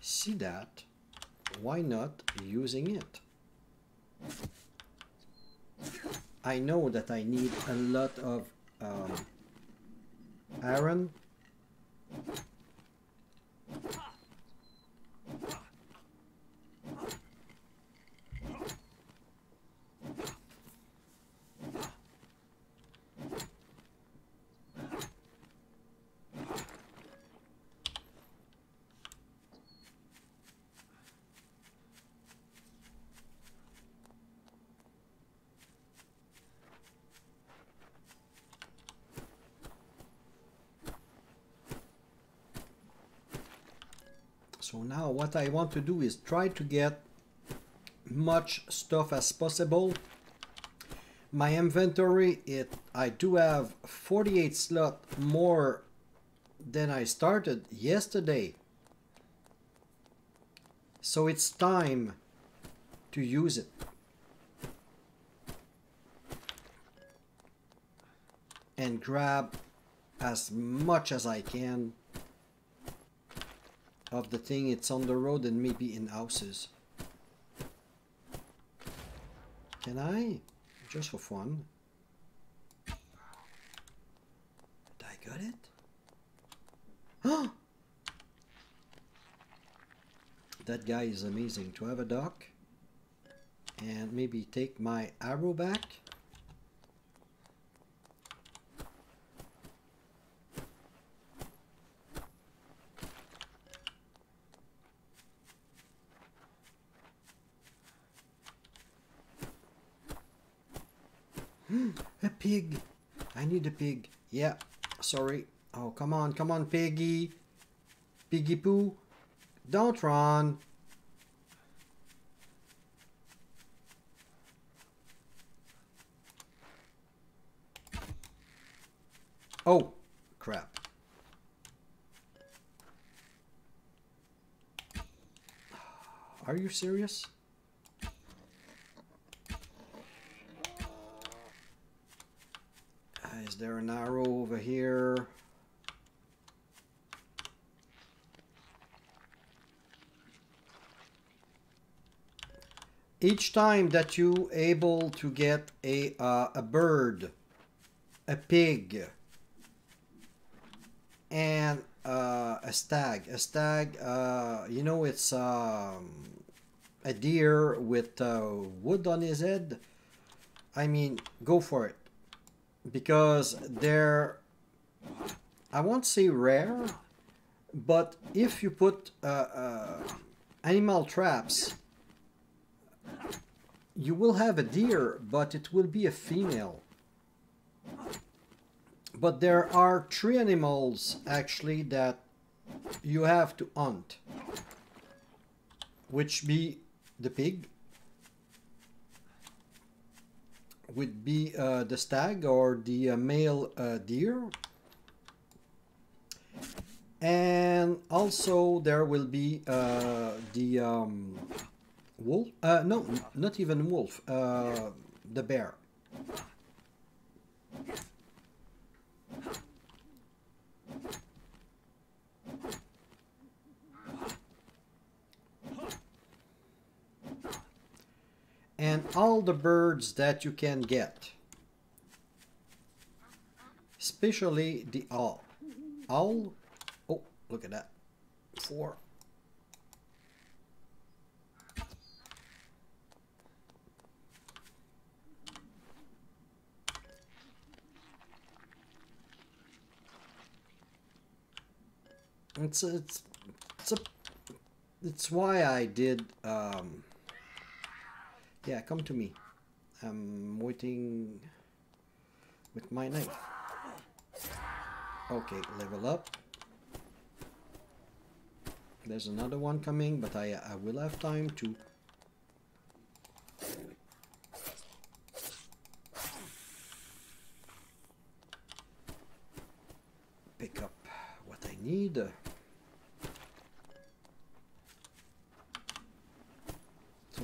See that? Why not using it? I know that I need a lot of um, iron now what I want to do is try to get much stuff as possible. My inventory, it I do have 48 slot more than I started yesterday. So it's time to use it. And grab as much as I can of the thing it's on the road and maybe in houses. Can I? Just for fun. Did I got it? Oh! that guy is amazing. To have a dock and maybe take my arrow back. a pig. I need a pig. Yeah, sorry. Oh, come on, come on, piggy. Piggy poo. Don't run. Oh, crap. Are you serious? Uh, is there an arrow over here? Each time that you able to get a, uh, a bird, a pig, and uh, a stag. A stag, uh, you know, it's um, a deer with uh, wood on his head. I mean, go for it. Because they're, I won't say rare, but if you put uh, uh, animal traps, you will have a deer, but it will be a female. But there are three animals actually that you have to hunt. Which be the pig, would be uh, the stag or the uh, male uh, deer. And also there will be uh, the um, wolf. Uh, no, not even wolf. The bear. And all the birds that you can get. Especially the owl. Owl. Oh, look at that. Four. It's it's it's a it's why I did um yeah, come to me. I'm waiting with my knife. Okay, level up. There's another one coming, but I, I will have time to pick up what I need.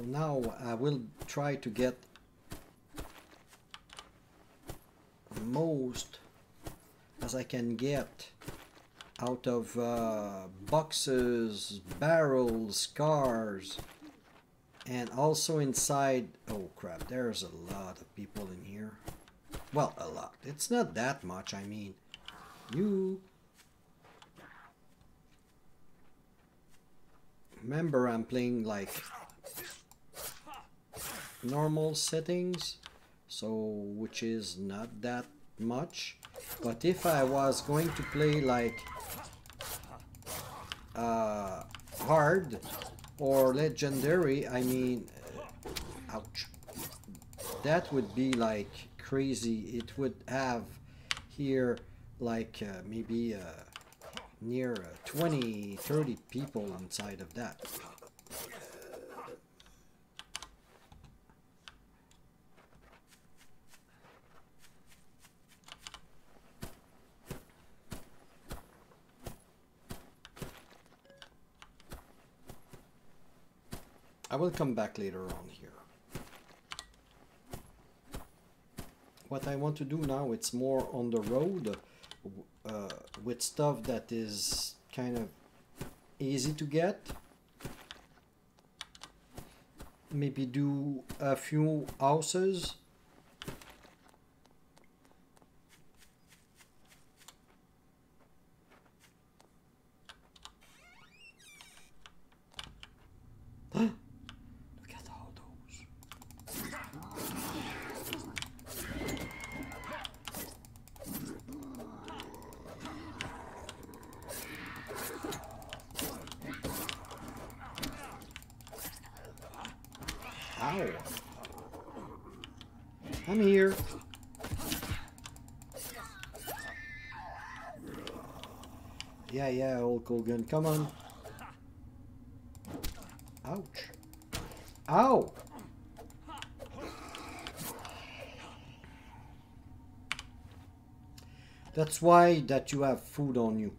Now I will try to get most as I can get out of uh, boxes, barrels, cars, and also inside. Oh crap, there's a lot of people in here. Well, a lot. It's not that much, I mean. You. Remember, I'm playing like normal settings so which is not that much. But if I was going to play like uh, hard or legendary I mean uh, ouch. That would be like crazy. It would have here like uh, maybe uh, near uh, 20, 30 people inside of that. I will come back later on here. What I want to do now, it's more on the road uh, with stuff that is kind of easy to get. Maybe do a few houses. Look at all those. Ow. I'm here. Yeah, old Kogan, come on. Ouch. Ow! That's why that you have food on you.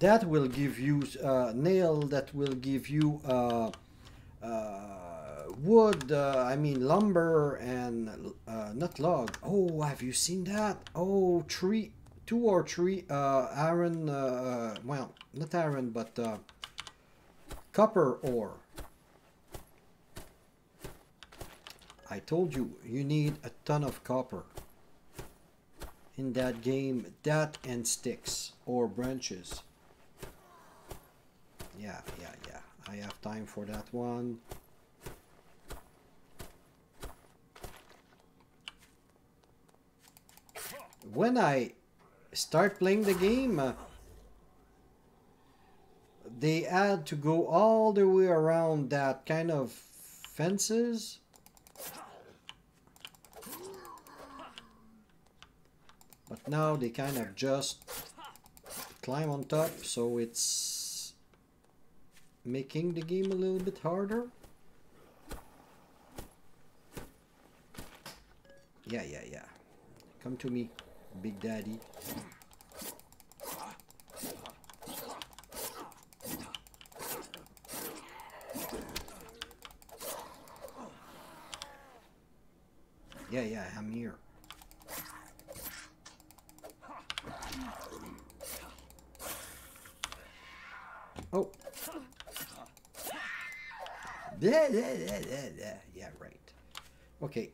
That will give you uh, nail that will give you uh, uh, wood uh, I mean lumber and uh, not log. Oh have you seen that? Oh three two or three uh, iron well not iron but copper ore. I told you you need a ton of copper in that game that and sticks or branches yeah, yeah, yeah. I have time for that one. When I start playing the game, uh, they had to go all the way around that kind of fences. But now they kind of just climb on top, so it's making the game a little bit harder. Yeah, yeah, yeah. Come to me, Big Daddy. Yeah, yeah, I'm here. Oh. Yeah, yeah, yeah, yeah, yeah. Yeah, right. Okay,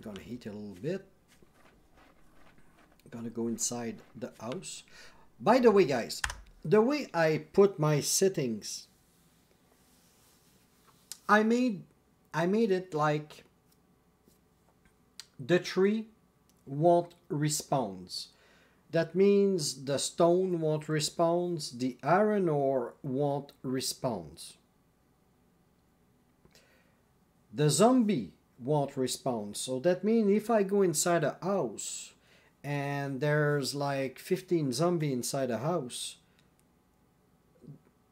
gonna heat a little bit. Gonna go inside the house. By the way, guys, the way I put my settings, I made, I made it like the tree won't respawns. That means the stone won't respawns, the iron ore won't respawns. The zombie won't respawn. So that means if I go inside a house and there's like 15 zombie inside a house,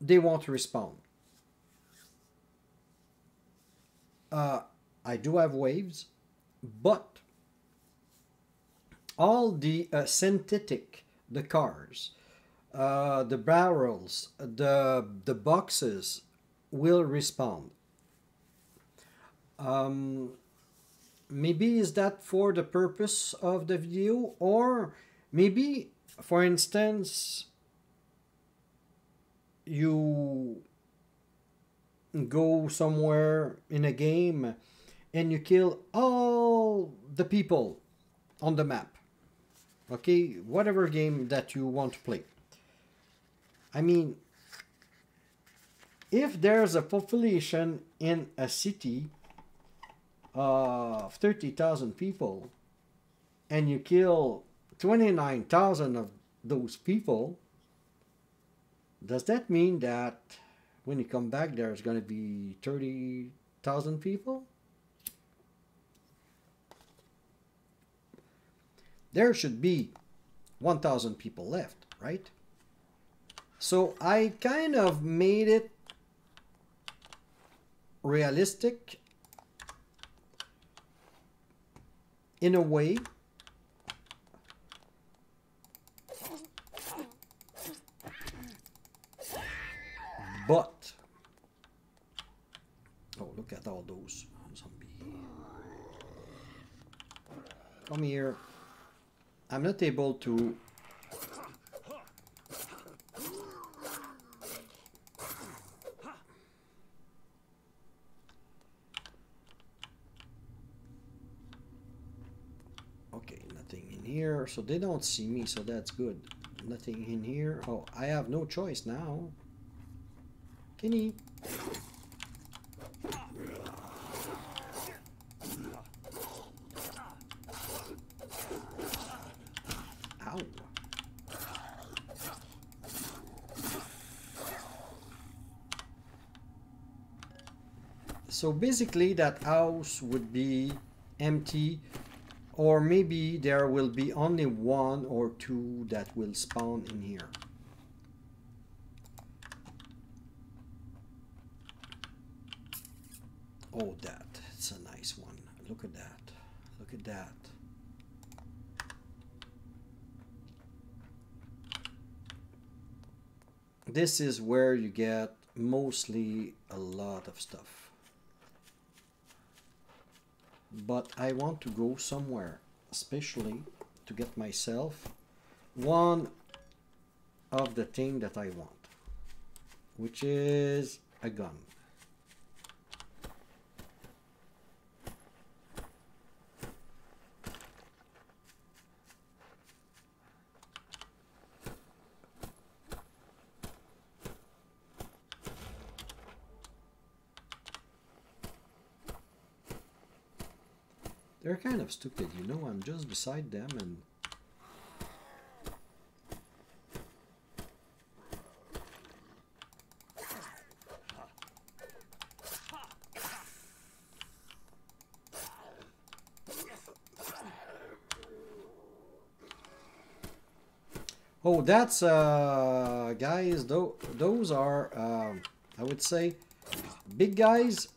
they won't respawn. Uh, I do have waves, but all the uh, synthetic, the cars, uh, the barrels, the the boxes will respawn. Um, maybe is that for the purpose of the video, or maybe, for instance, you go somewhere in a game and you kill all the people on the map. Okay whatever game that you want to play. I mean if there's a population in a city of 30,000 people and you kill 29,000 of those people Does that mean that when you come back there's going to be 30,000 people? There should be 1,000 people left, right? So I kind of made it realistic in a way but oh look at all those zombie. Come here. I'm not able to Okay, nothing in here, so they don't see me, so that's good. Nothing in here. Oh, I have no choice now. Kenny. Ow. So basically that house would be empty or maybe there will be only one or two that will spawn in here. Oh, that. It's a nice one. Look at that. Look at that. This is where you get mostly a lot of stuff. But I want to go somewhere, especially to get myself one of the thing that I want, which is a gun. They're kind of stupid, you know, I'm just beside them and... Oh, that's, uh, guys, th those are, um, I would say, big guys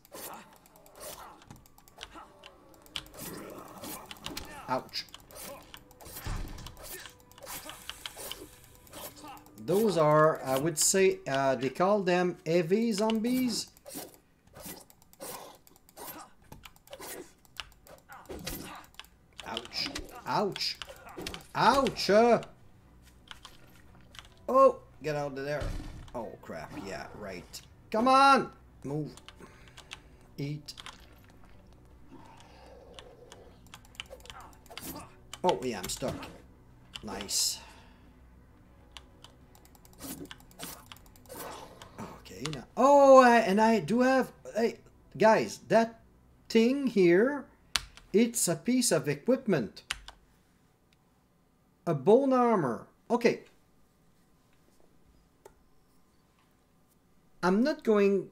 Those are, I would say, uh, they call them heavy zombies. Ouch. Ouch. Ouch. Uh. Oh, get out of there. Oh, crap. Yeah, right. Come on. Move. Eat. Oh, yeah, I'm stuck. Nice. Oh, I, and I do have... Hey, guys, that thing here, it's a piece of equipment. A bone armor. Okay. I'm not going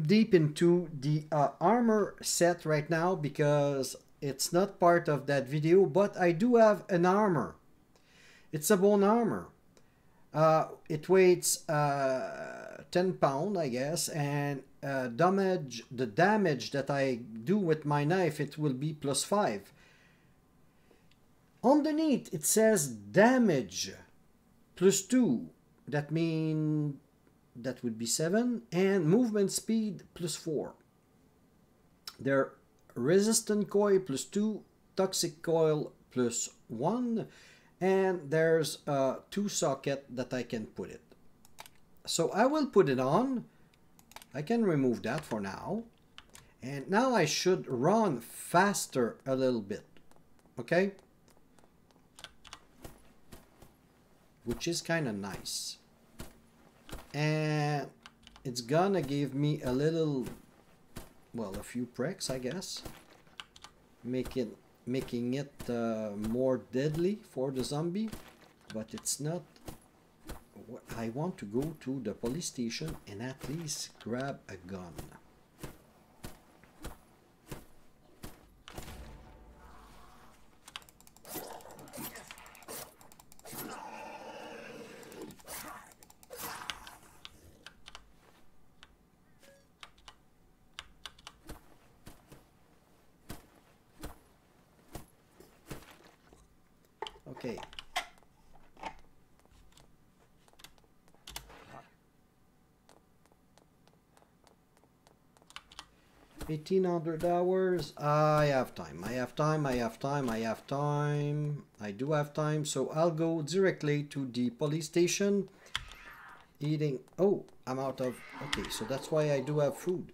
deep into the uh, armor set right now because it's not part of that video, but I do have an armor. It's a bone armor. Uh, it weighs uh, 10 pound, I guess, and uh, damage the damage that I do with my knife, it will be plus 5. Underneath, it says damage plus 2. That means that would be 7. And movement speed plus 4. There resistant coil plus 2, toxic coil plus 1, and there's a 2 socket that I can put it. So I will put it on. I can remove that for now. And now I should run faster a little bit. Okay? Which is kind of nice. And it's gonna give me a little well, a few pricks, I guess. Making, making it uh, more deadly for the zombie, but it's not... I want to go to the police station and at least grab a gun. 1800 hours. I have time. I have time. I have time. I have time. I do have time. So I'll go directly to the police station. Eating. Oh, I'm out of. Okay, so that's why I do have food.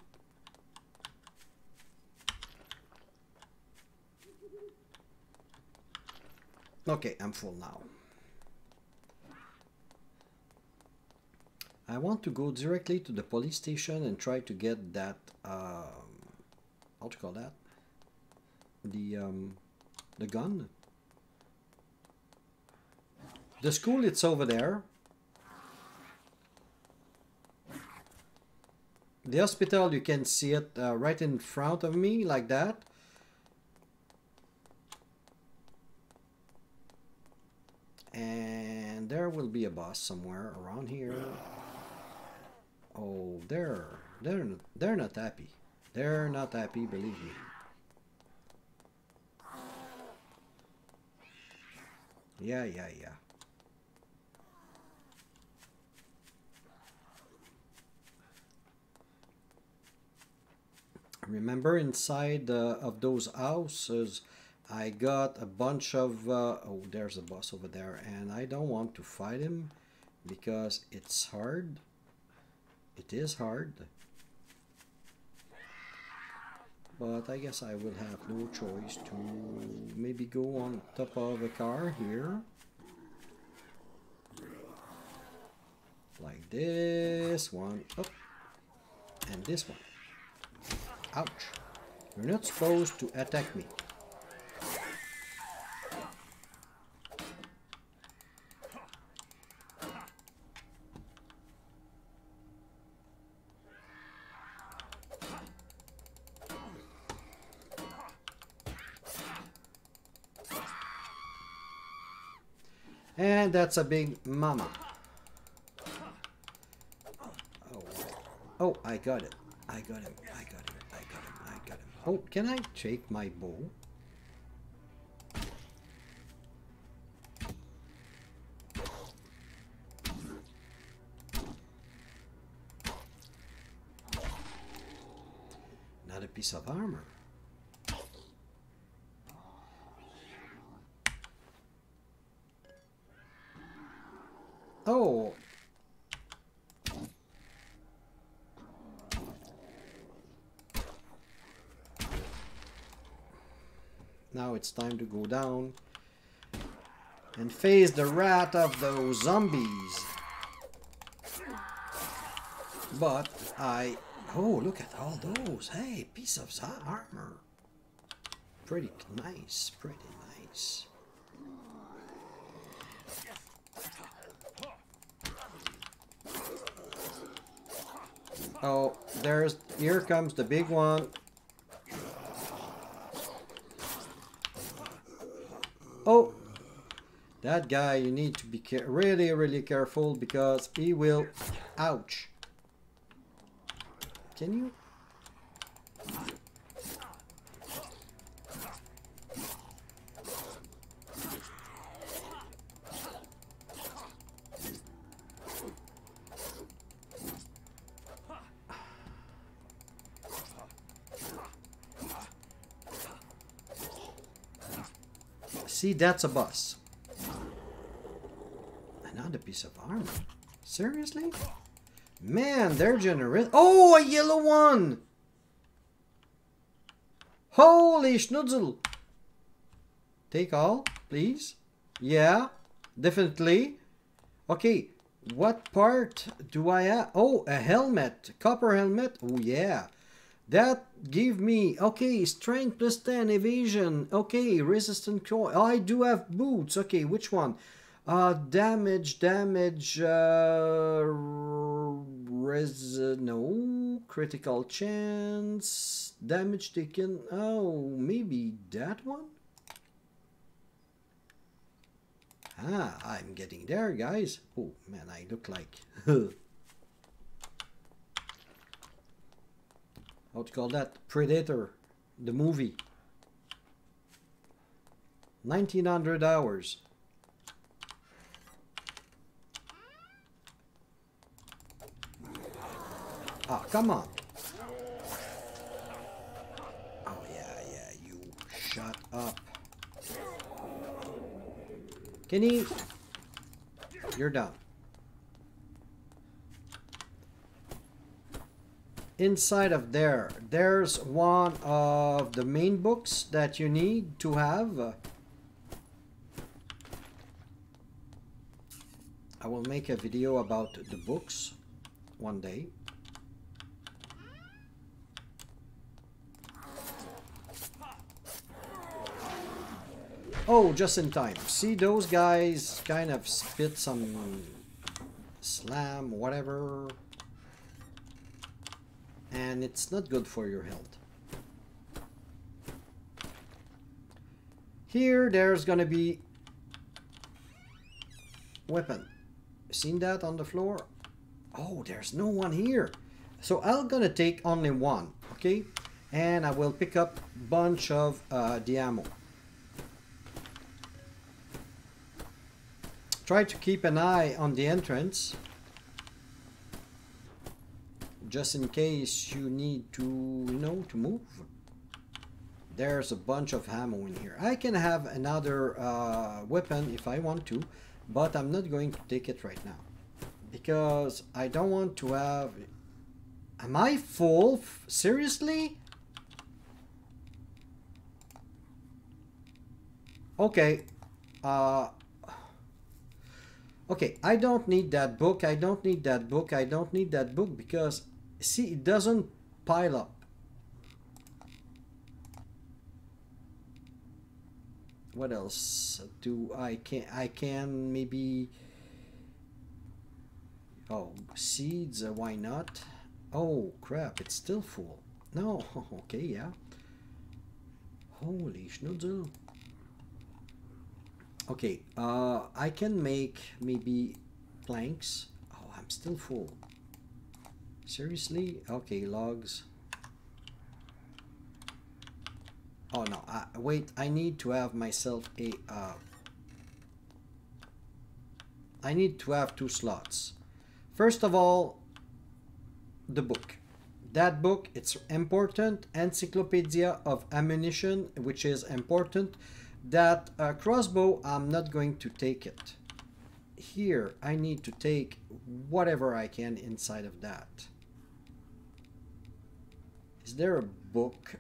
Okay, I'm full now. I want to go directly to the police station and try to get that um, how to call that? The, um, the gun. The school, it's over there. The hospital, you can see it uh, right in front of me, like that. And there will be a bus somewhere around here. Oh, they're they're they're not happy. They're not happy, believe me. Yeah, yeah, yeah. Remember inside uh, of those houses I got a bunch of, uh, oh, there's a boss over there, and I don't want to fight him because it's hard. It is hard. But I guess I will have no choice to maybe go on top of a car here. Like this one. Oh. And this one. Ouch. You're not supposed to attack me. That's a big mama. Oh, I got it. I got him. I got him. I got him. I got him. Oh, can I take my bow? Not a piece of armor. Oh. Now it's time to go down and face the wrath of those zombies. But I... Oh, look at all those. Hey, piece of armor. Pretty nice, pretty nice. Oh, there's, here comes the big one. Oh, that guy, you need to be really, really careful because he will, ouch. Can you? See, that's a bus. Another piece of armor. Seriously? Man, they're generous. Oh, a yellow one! Holy schnutzel! Take all, please. Yeah, definitely. Okay, what part do I have? Oh, a helmet. Copper helmet. Oh, yeah. That give me, okay, strength plus 10, evasion, okay, resistant core. Oh, I do have boots, okay, which one? Uh, damage, damage, uh, res, no, critical chance, damage taken, oh, maybe that one? Ah, I'm getting there, guys. Oh, man, I look like... How to call that? Predator, the movie. 1900 hours. Ah, come on. Oh, yeah, yeah, you shut up. Kenny, you're done. Inside of there, there's one of the main books that you need to have. I will make a video about the books one day. Oh, just in time. See, those guys kind of spit some slam, whatever. And it's not good for your health. Here, there's gonna be weapon. Seen that on the floor? Oh, there's no one here. So I'm gonna take only one, okay? And I will pick up bunch of uh, the ammo. Try to keep an eye on the entrance. Just in case you need to, you know, to move. There's a bunch of ammo in here. I can have another uh, weapon if I want to, but I'm not going to take it right now. Because I don't want to have... Am I full? Seriously? Okay. Uh, Okay, I don't need that book, I don't need that book, I don't need that book because, see, it doesn't pile up. What else do I can I can maybe Oh, seeds, uh, why not? Oh, crap, it's still full. No, okay, yeah. Holy schnitzel. Okay, uh, I can make maybe planks. Oh, I'm still full. Seriously? Okay, logs. Oh no, wait, I need to have myself a... Uh, I need to have two slots. First of all, the book. That book, it's important. Encyclopedia of Ammunition, which is important that uh, crossbow, I'm not going to take it. Here, I need to take whatever I can inside of that. Is there a book?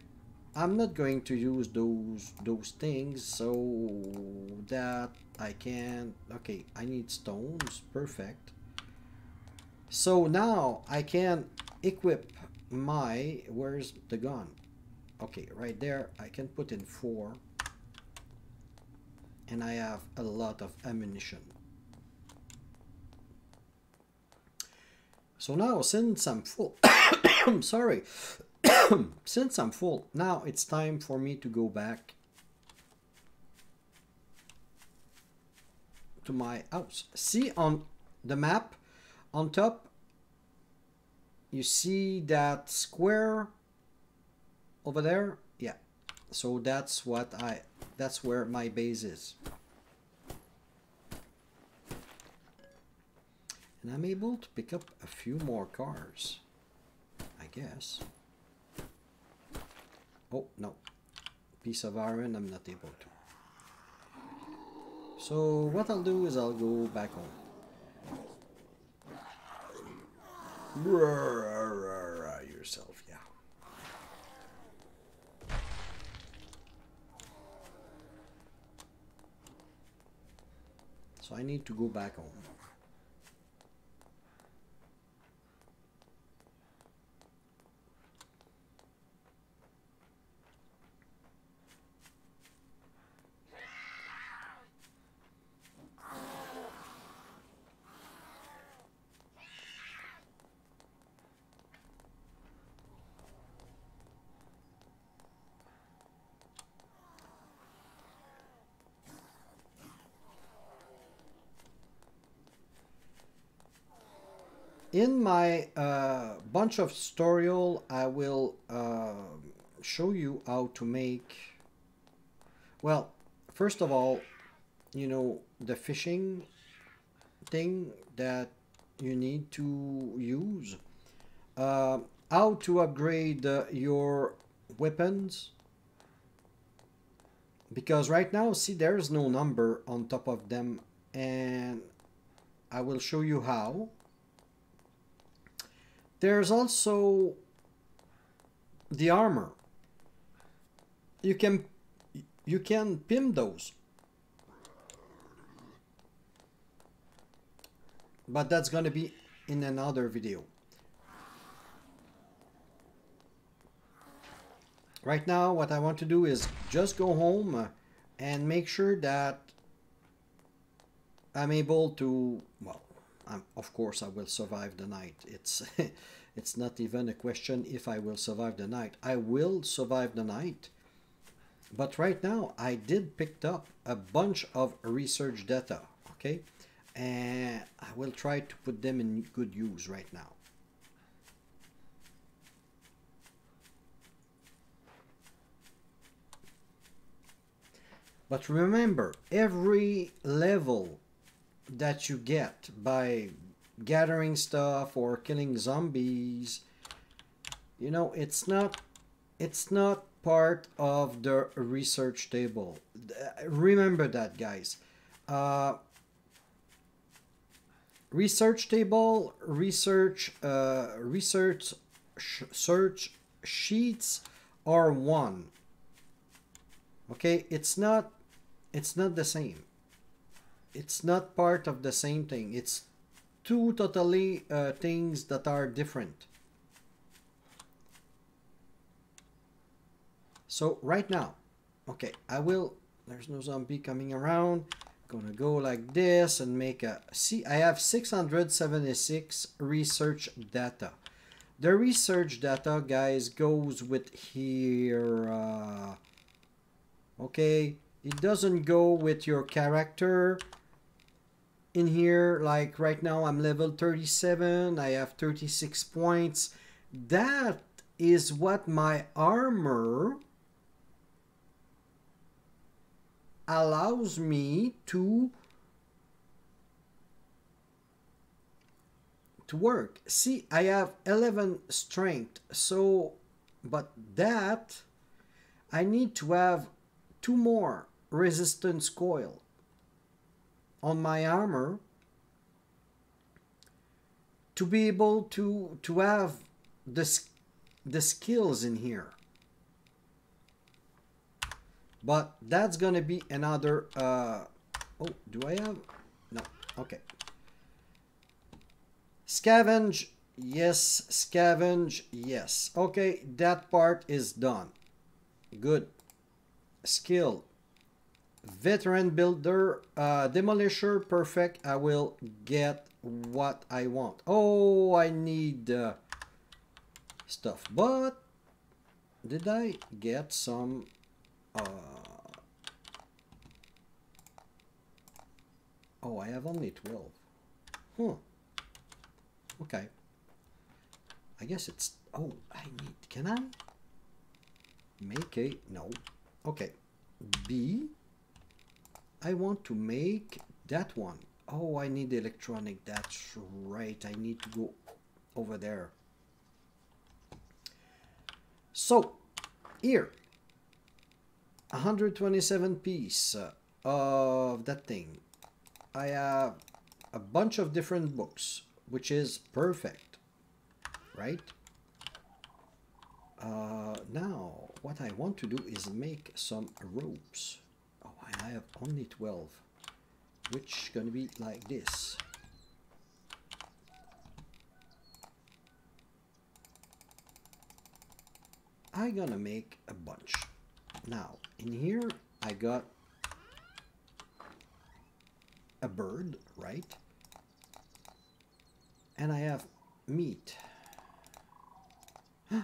I'm not going to use those those things so that I can okay I need stones perfect so now I can equip my where's the gun okay right there I can put in four and I have a lot of ammunition. So now since I'm full, I'm sorry, since I'm full, now it's time for me to go back to my house. See on the map, on top, you see that square over there? So that's what I that's where my base is. And I'm able to pick up a few more cars, I guess. Oh, no. Piece of iron, I'm not able to. So what I'll do is I'll go back home. Yourself. So I need to go back home. In my uh, bunch of tutorial, I will uh, show you how to make, well, first of all, you know, the fishing thing that you need to use, uh, how to upgrade uh, your weapons, because right now, see, there's no number on top of them, and I will show you how. There's also the armor. You can you can pin those. But that's to be in another video. Right now, what I want to do is just go home uh, and make sure that I'm able to, well, I'm, of course I will survive the night. It's it's not even a question if I will survive the night. I will survive the night. But right now I did picked up a bunch of research data, okay? And I will try to put them in good use right now. But remember, every level that you get by gathering stuff or killing zombies you know it's not it's not part of the research table. Remember that guys. Uh, research table research uh, research search sheets are one. Okay? It's not it's not the same it's not part of the same thing. It's two totally uh, things that are different. So right now, okay, I will, there's no zombie coming around. Gonna go like this and make a, see, I have 676 research data. The research data, guys, goes with here, uh, okay? It doesn't go with your character in here like right now I'm level 37 I have 36 points. That is what my armor allows me to to work. See I have 11 strength so but that I need to have two more resistance coil on my armor to be able to to have the the skills in here. But that's gonna be another uh oh do I have no okay. Scavenge yes scavenge yes. Okay that part is done. Good. Skill veteran builder uh, demolisher perfect. I will get what I want. Oh I need uh, stuff. But did I get some uh, oh I have only 12 huh. Okay. I guess it's oh I need can I make a no. Okay. B I want to make that one. Oh, I need electronic. That's right. I need to go over there. So, here, 127 piece uh, of that thing. I have a bunch of different books, which is perfect, right? Uh, now, what I want to do is make some ropes. I have only 12 which gonna be like this? I gonna make a bunch. Now in here I got a bird right? And I have meat.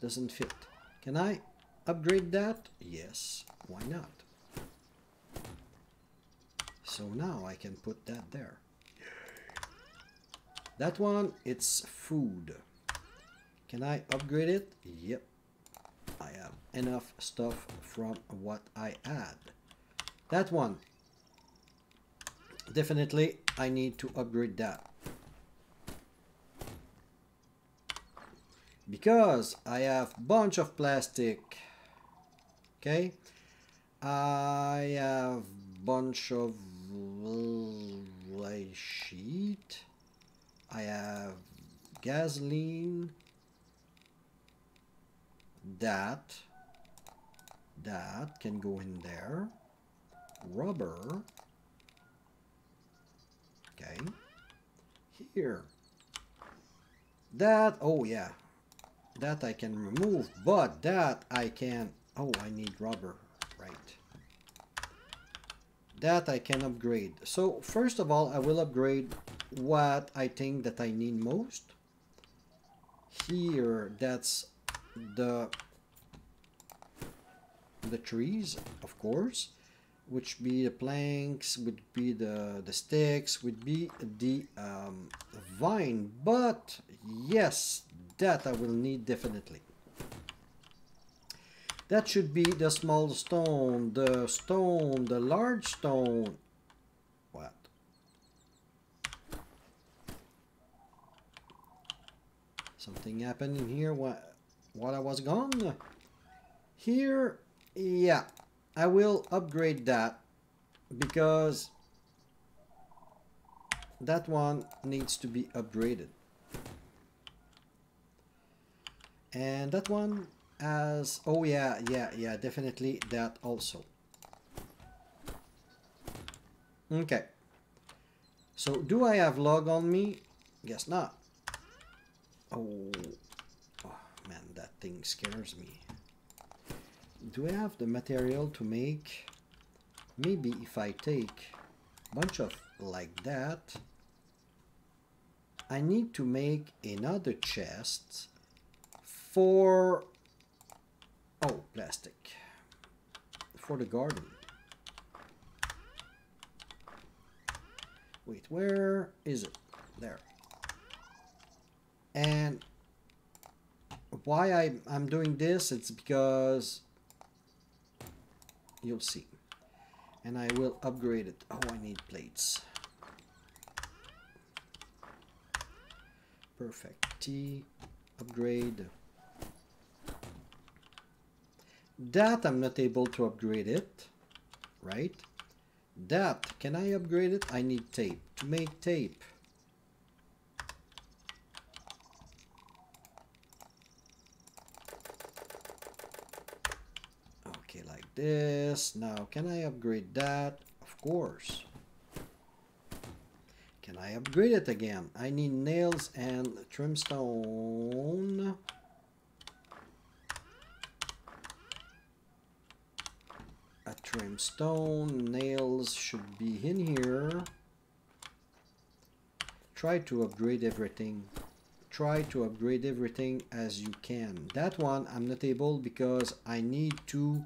Doesn't fit. Can I upgrade that? Yes why not so now I can put that there. That one, it's food. Can I upgrade it? Yep. I have enough stuff from what I had. That one. Definitely, I need to upgrade that. Because I have bunch of plastic. Okay. I have bunch of sheet. I have gasoline. That. That can go in there. Rubber. Okay. Here. That, oh yeah. That I can remove, but that I can, oh, I need rubber. That I can upgrade. So first of all, I will upgrade what I think that I need most. Here, that's the the trees, of course, which be the planks, would be the the sticks, would be the um, vine. But yes, that I will need definitely. That should be the small stone, the stone, the large stone. What? Something happened in here what, while I was gone. Here, yeah, I will upgrade that because that one needs to be upgraded. And that one as oh yeah yeah yeah definitely that also. Okay. So do I have log on me? Guess not. Oh, oh man that thing scares me. Do I have the material to make? Maybe if I take a bunch of like that I need to make another chest for Oh, plastic. For the garden. Wait, where is it? There. And why I, I'm doing this, it's because you'll see. And I will upgrade it. Oh, I need plates. Perfect. T, upgrade. That I'm not able to upgrade it, right? That, can I upgrade it? I need tape. To make tape. Okay, like this. Now, can I upgrade that? Of course. Can I upgrade it again? I need nails and trim stone. nails should be in here. Try to upgrade everything. Try to upgrade everything as you can. That one I'm not able because I need to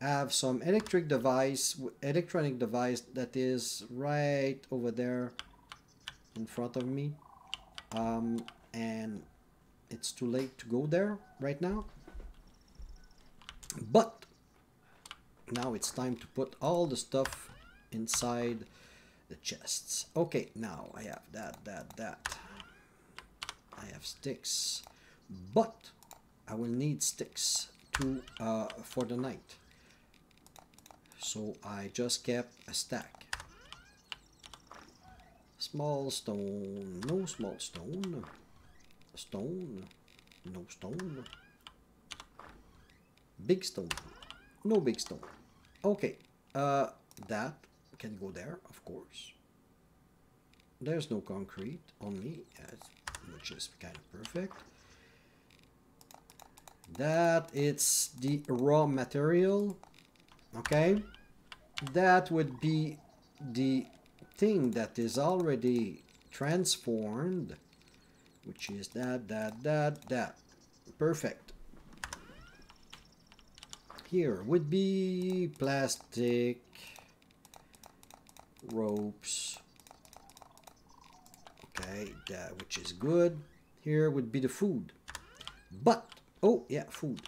have some electric device, electronic device that is right over there in front of me. Um, and it's too late to go there right now. But now it's time to put all the stuff inside the chests. Okay, now I have that, that, that. I have sticks, but I will need sticks to uh, for the night. So I just kept a stack. Small stone, no small stone. Stone, no stone. Big stone, no big stone. Okay, uh, that can go there, of course. There's no concrete, only, which is kind of perfect. That it's the raw material, okay? That would be the thing that is already transformed, which is that, that, that, that. Perfect here would be plastic ropes Okay, that, which is good. Here would be the food. But, oh yeah, food.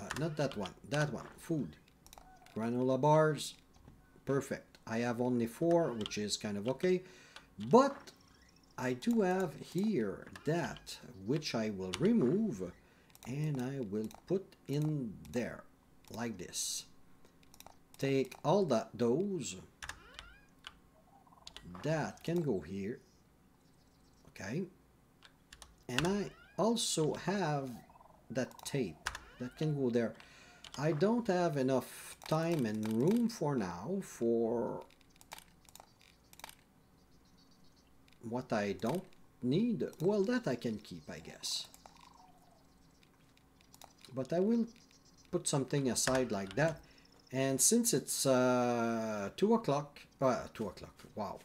Uh, not that one, that one, food. Granola bars, perfect. I have only four, which is kind of okay. But I do have here that, which I will remove and I will put in there like this. Take all that those that can go here okay? And I also have that tape that can go there. I don't have enough time and room for now for what I don't need. Well that I can keep I guess. But I will put something aside like that. And since it's uh, 2 o'clock uh, 2 o'clock wow.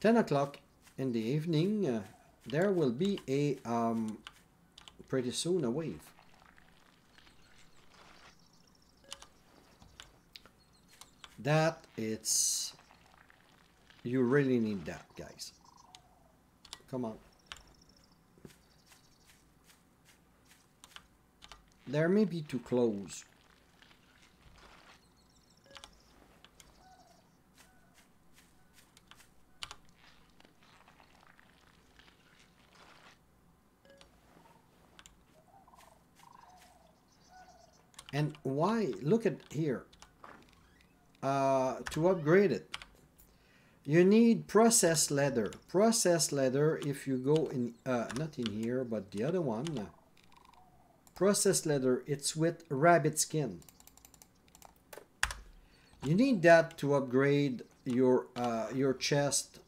10 o'clock in the evening uh, there will be a um, pretty soon a wave. That it's you really need that guys. Come on there may be too close And why? Look at here. Uh, to upgrade it, you need processed leather. Processed leather, if you go in, uh, not in here, but the other one. Processed leather, it's with rabbit skin. You need that to upgrade your uh, your chest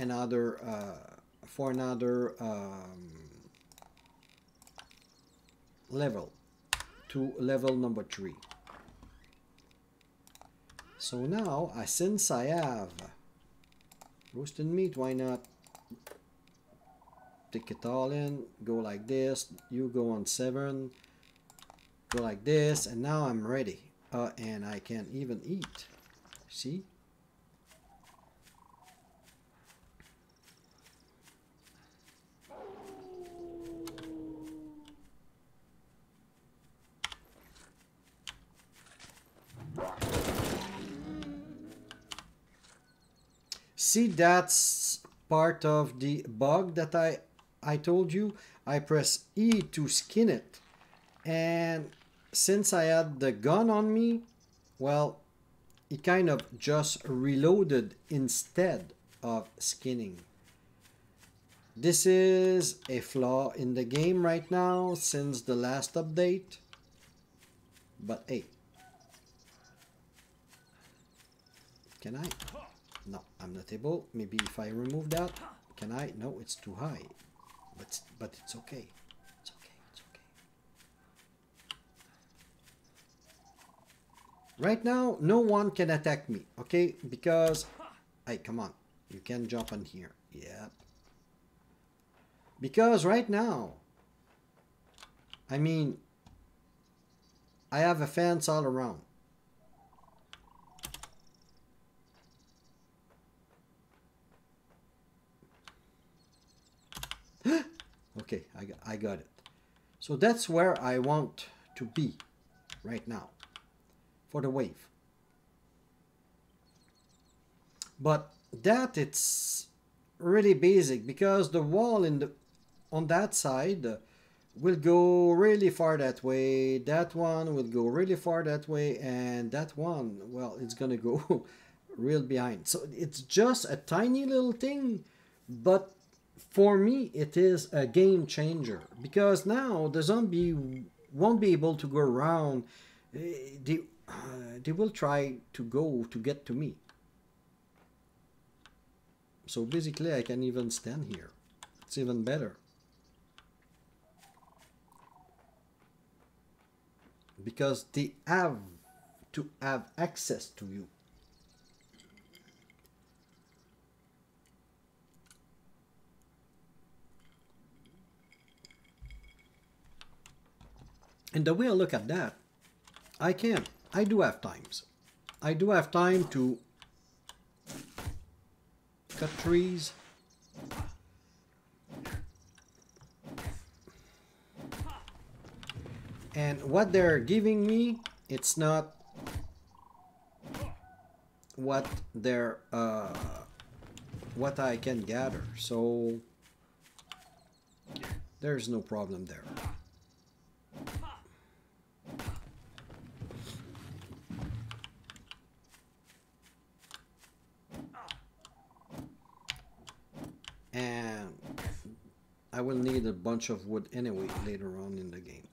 another uh, for another um, level to level number 3. So now, since I have roasted meat, why not take it all in, go like this, you go on 7, go like this, and now I'm ready. Uh, and I can even eat. See? See, that's part of the bug that I, I told you. I press E to skin it. And since I had the gun on me, well, it kind of just reloaded instead of skinning. This is a flaw in the game right now since the last update. But hey. Can I? No, I'm not able. Maybe if I remove that, can I? No, it's too high. But, but it's okay. It's okay, it's okay. Right now, no one can attack me, okay? Because, hey, come on. You can jump on here. Yep. Because right now, I mean, I have a fence all around. Okay, I got, I got it. So that's where I want to be right now for the wave. But that it's really basic because the wall in the on that side uh, will go really far that way that one will go really far that way and that one well it's gonna go real behind so it's just a tiny little thing but for me it is a game changer because now the zombie won't be able to go around. Eh, they, uh, they will try to go to get to me. So basically I can even stand here. It's even better. Because they have to have access to you And the way I look at that, I can. I do have times. I do have time to cut trees. And what they're giving me, it's not what they're uh, what I can gather. So there's no problem there. And I will need a bunch of wood anyway later on in the game.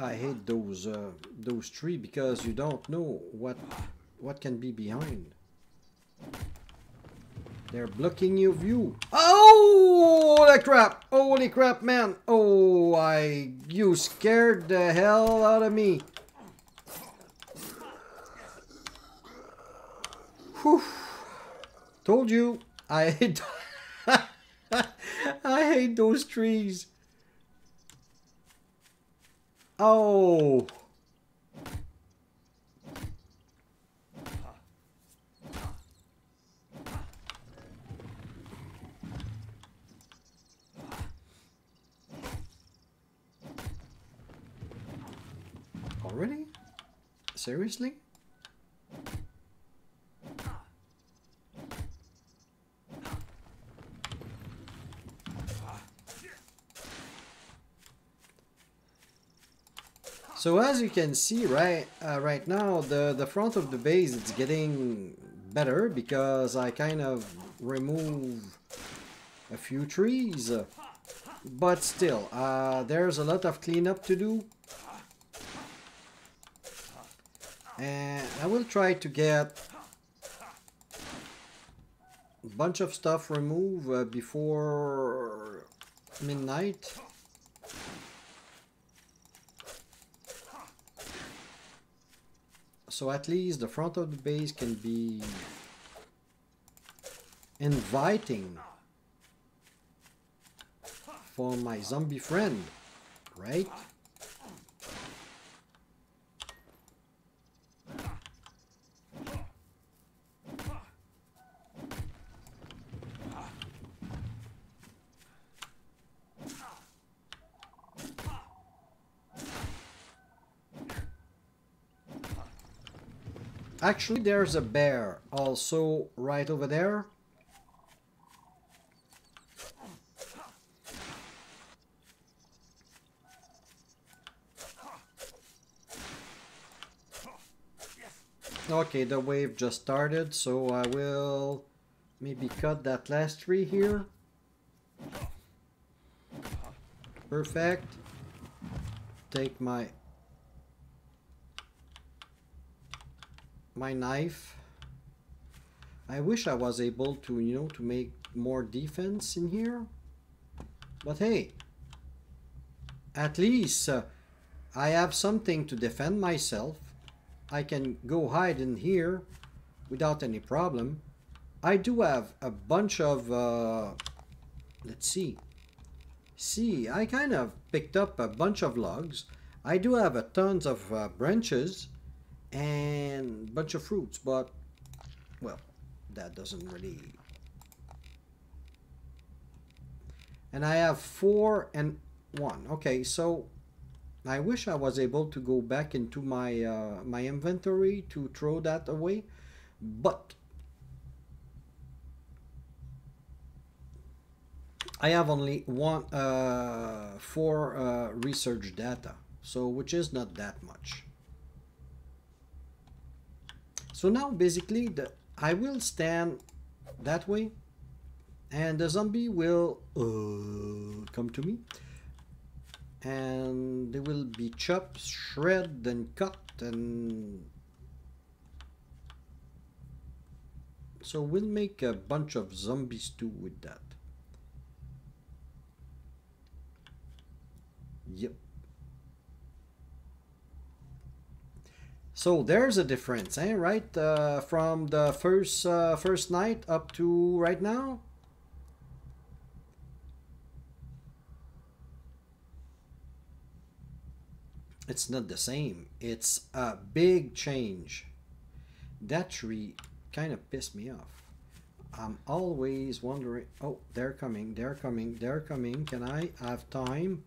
I hate those uh, those trees because you don't know what what can be behind. They're blocking your view. Oh, holy crap! Holy crap, man! Oh, I you scared the hell out of me. Whew. Told you, I hate. I hate those trees. Oh. Already? Seriously? So as you can see right uh, right now, the, the front of the base it's getting better because I kind of remove a few trees. But still, uh, there's a lot of cleanup to do. And I will try to get a bunch of stuff removed uh, before midnight. So at least the front of the base can be inviting for my zombie friend, right? Actually, there's a bear also right over there. Okay, the wave just started, so I will maybe cut that last tree here. Perfect. Take my my knife. I wish I was able to, you know, to make more defense in here. But hey, at least uh, I have something to defend myself. I can go hide in here without any problem. I do have a bunch of, uh, let's see. See, I kind of picked up a bunch of logs. I do have a tons of uh, branches and bunch of fruits, but well, that doesn't really. And I have four and one. Okay, so I wish I was able to go back into my uh, my inventory to throw that away, but I have only one uh, four uh, research data, so which is not that much. So now basically the I will stand that way and the zombie will uh, come to me and they will be chopped, shred and cut and so we'll make a bunch of zombies too with that. Yep. So there's a difference, eh? Right, uh, from the first uh, first night up to right now. It's not the same. It's a big change. That tree kind of pissed me off. I'm always wondering. Oh, they're coming. They're coming. They're coming. Can I have time?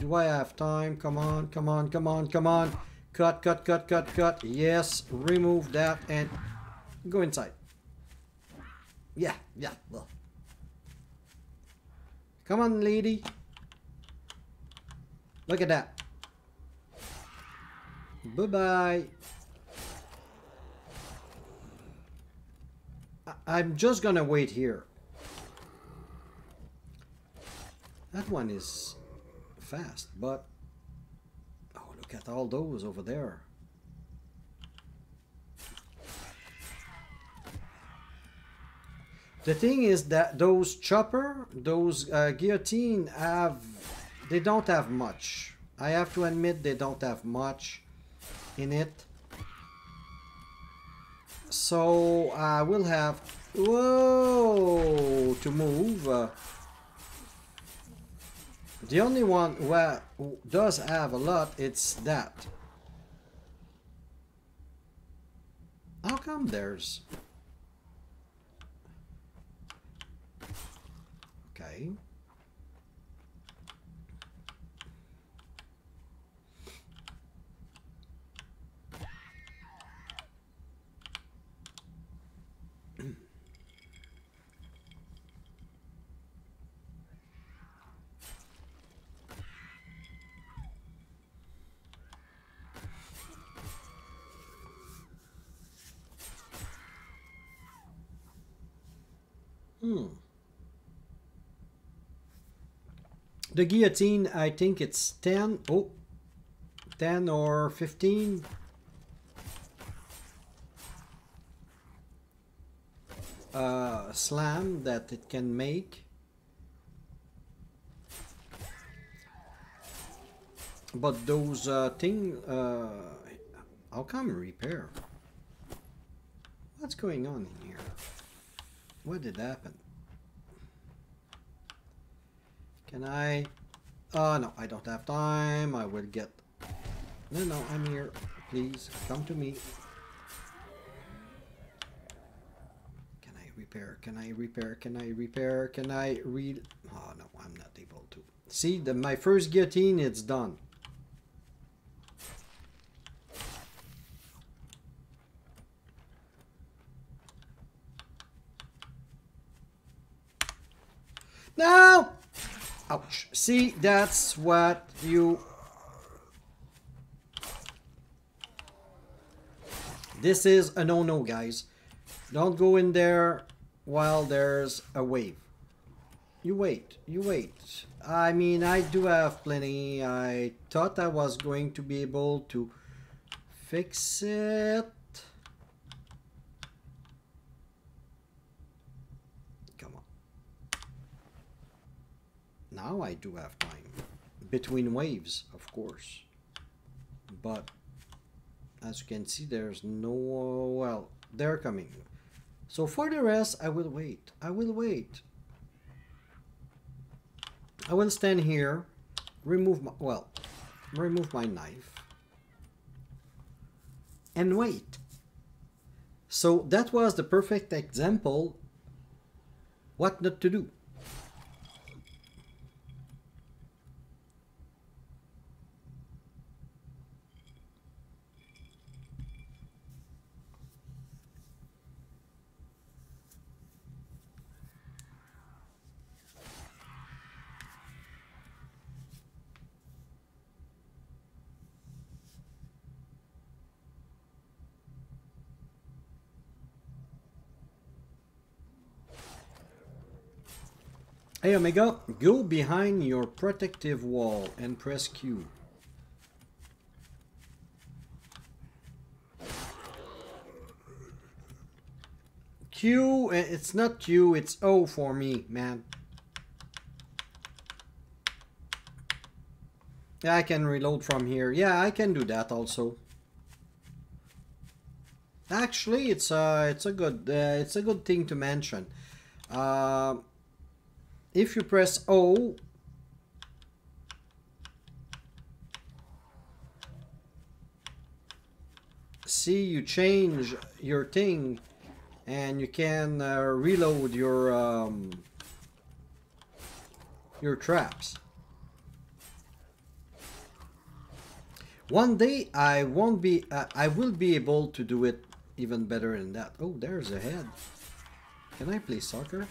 Do I have time? Come on, come on, come on, come on. Cut, cut, cut, cut, cut. Yes, remove that and go inside. Yeah, yeah. Well. Come on, lady. Look at that. Bye-bye. I'm just gonna wait here. That one is fast, but look at all those over there. The thing is that those chopper, those uh, guillotine have, they don't have much. I have to admit they don't have much in it. So I will have, whoa, to move. Uh, the only one who does have a lot, it's that. How come there's... Okay. Hmm. The guillotine, I think it's 10. Oh, 10 or 15. Uh, slam that it can make. But those uh, thing, uh, how come repair? What's going on in here? What did happen? Can I? Oh, no, I don't have time. I will get... No, no, I'm here. Please, come to me. Can I repair? Can I repair? Can I repair? Can I read? Oh, no, I'm not able to. See, the, my first guillotine, it's done. No! Ouch. See, that's what you... This is a no-no, guys. Don't go in there while there's a wave. You wait. You wait. I mean, I do have plenty. I thought I was going to be able to fix it. Now I do have time. Between waves, of course. But, as you can see, there's no... Well, they're coming. So for the rest, I will wait. I will wait. I will stand here, remove my... Well, remove my knife. And wait. So that was the perfect example what not to do. Hey Omega, go behind your protective wall and press Q. Q, eh, it's not Q, it's O for me, man. Yeah, I can reload from here. Yeah, I can do that also. Actually, it's a uh, it's a good uh, it's a good thing to mention. Uh, if you press O, see you change your thing, and you can uh, reload your um, your traps. One day I won't be, uh, I will be able to do it even better than that. Oh, there's a head. Can I play soccer?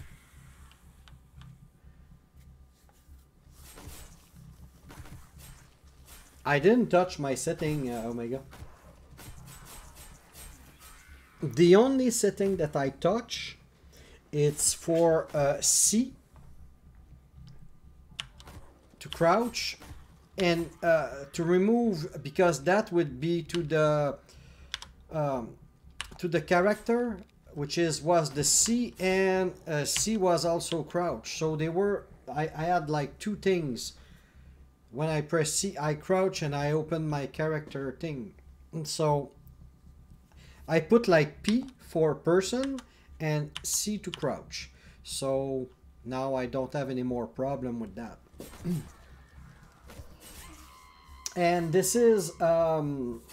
I didn't touch my setting, uh, Omega. The only setting that I touch, it's for uh, C to crouch and uh, to remove because that would be to the um, to the character which is was the C and uh, C was also crouch so they were I, I had like two things when I press C I crouch and I open my character thing. And so I put like P for person and C to crouch. So now I don't have any more problem with that. And this is um,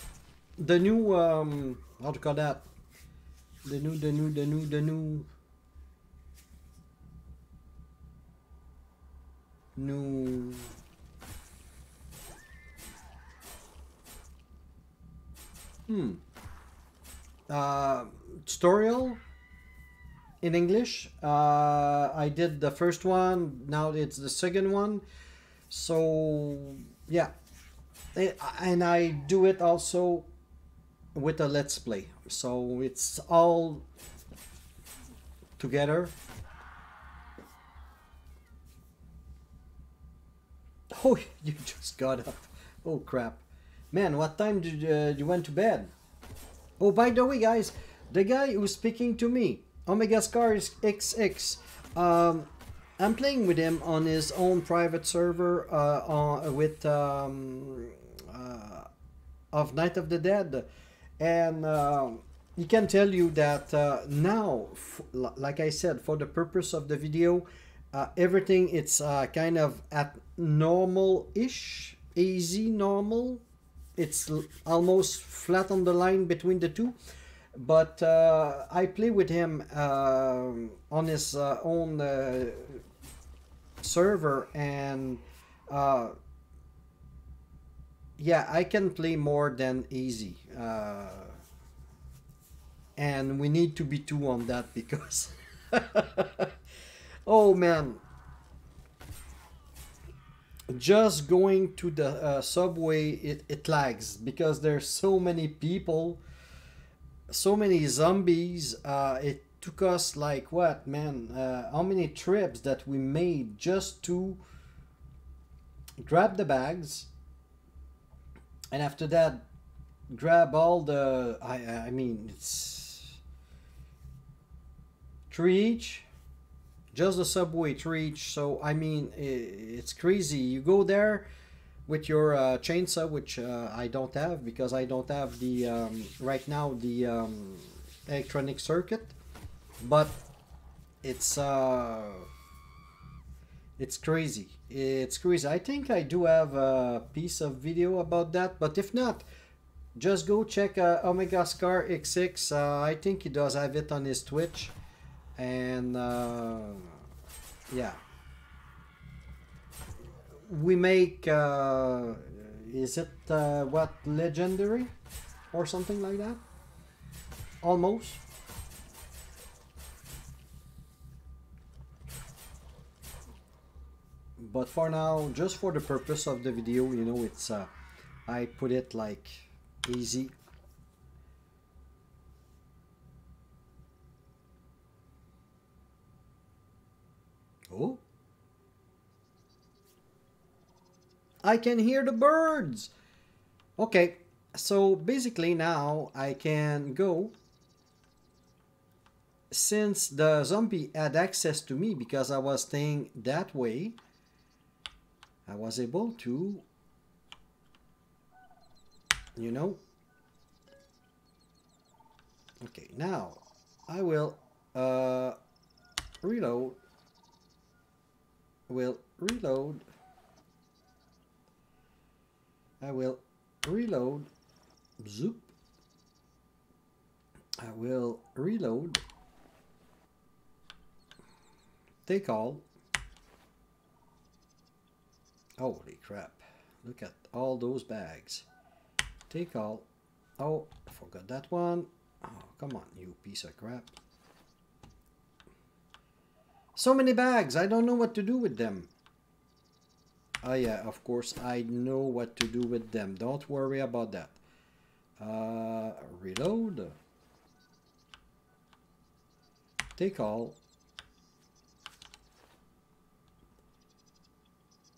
the new um, how to call that? The new the new the new the new new hmm. Uh, tutorial in English. Uh, I did the first one now it's the second one. So yeah. And I do it also with a let's play. So it's all together. Oh you just got up. Oh crap man what time did uh, you went to bed? Oh by the way guys the guy who's speaking to me Omega Scar is XX um, I'm playing with him on his own private server uh, on, with um, uh, of Night of the Dead, and uh, he can tell you that uh, now, like I said, for the purpose of the video, uh, everything it's uh, kind of at normal-ish, easy normal. It's almost flat on the line between the two. But uh, I play with him uh, on his uh, own server and uh, yeah I can play more than easy uh, and we need to be two on that because oh man just going to the uh, subway it, it lags because there's so many people so many zombies uh, it took us like what man uh, how many trips that we made just to grab the bags and after that grab all the i i mean it's three each just the subway to reach. so i mean it's crazy. You go there with your uh, chainsaw which uh, i don't have because i don't have the um, right now the um, electronic circuit but it's uh it's crazy. It's crazy. I think i do have a piece of video about that but if not just go check uh, omega scar xx uh, i think he does have it on his twitch and uh, yeah. We make uh, is it uh, what legendary? Or something like that? Almost. But for now just for the purpose of the video you know it's uh, I put it like easy oh I can hear the birds. Okay, so basically now I can go. Since the zombie had access to me because I was staying that way, I was able to, you know, okay, now I will uh, reload, will reload, I will reload, zoop, I will reload, take all. Holy crap. Look at all those bags. Take all. Oh, I forgot that one. Oh, come on, you piece of crap. So many bags. I don't know what to do with them. Oh yeah, of course, I know what to do with them. Don't worry about that. Uh, reload. Take all.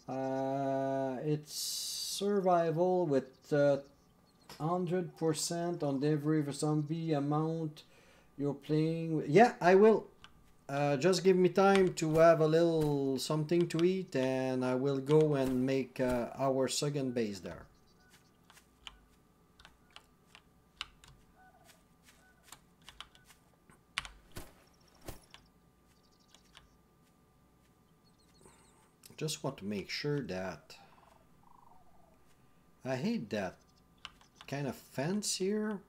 Uh, it's survival with uh, 100% on every zombie amount you're playing with. Yeah, I will. Uh, just give me time to have a little something to eat and I will go and make uh, our second base there. just want to make sure that I hate that kind of fence here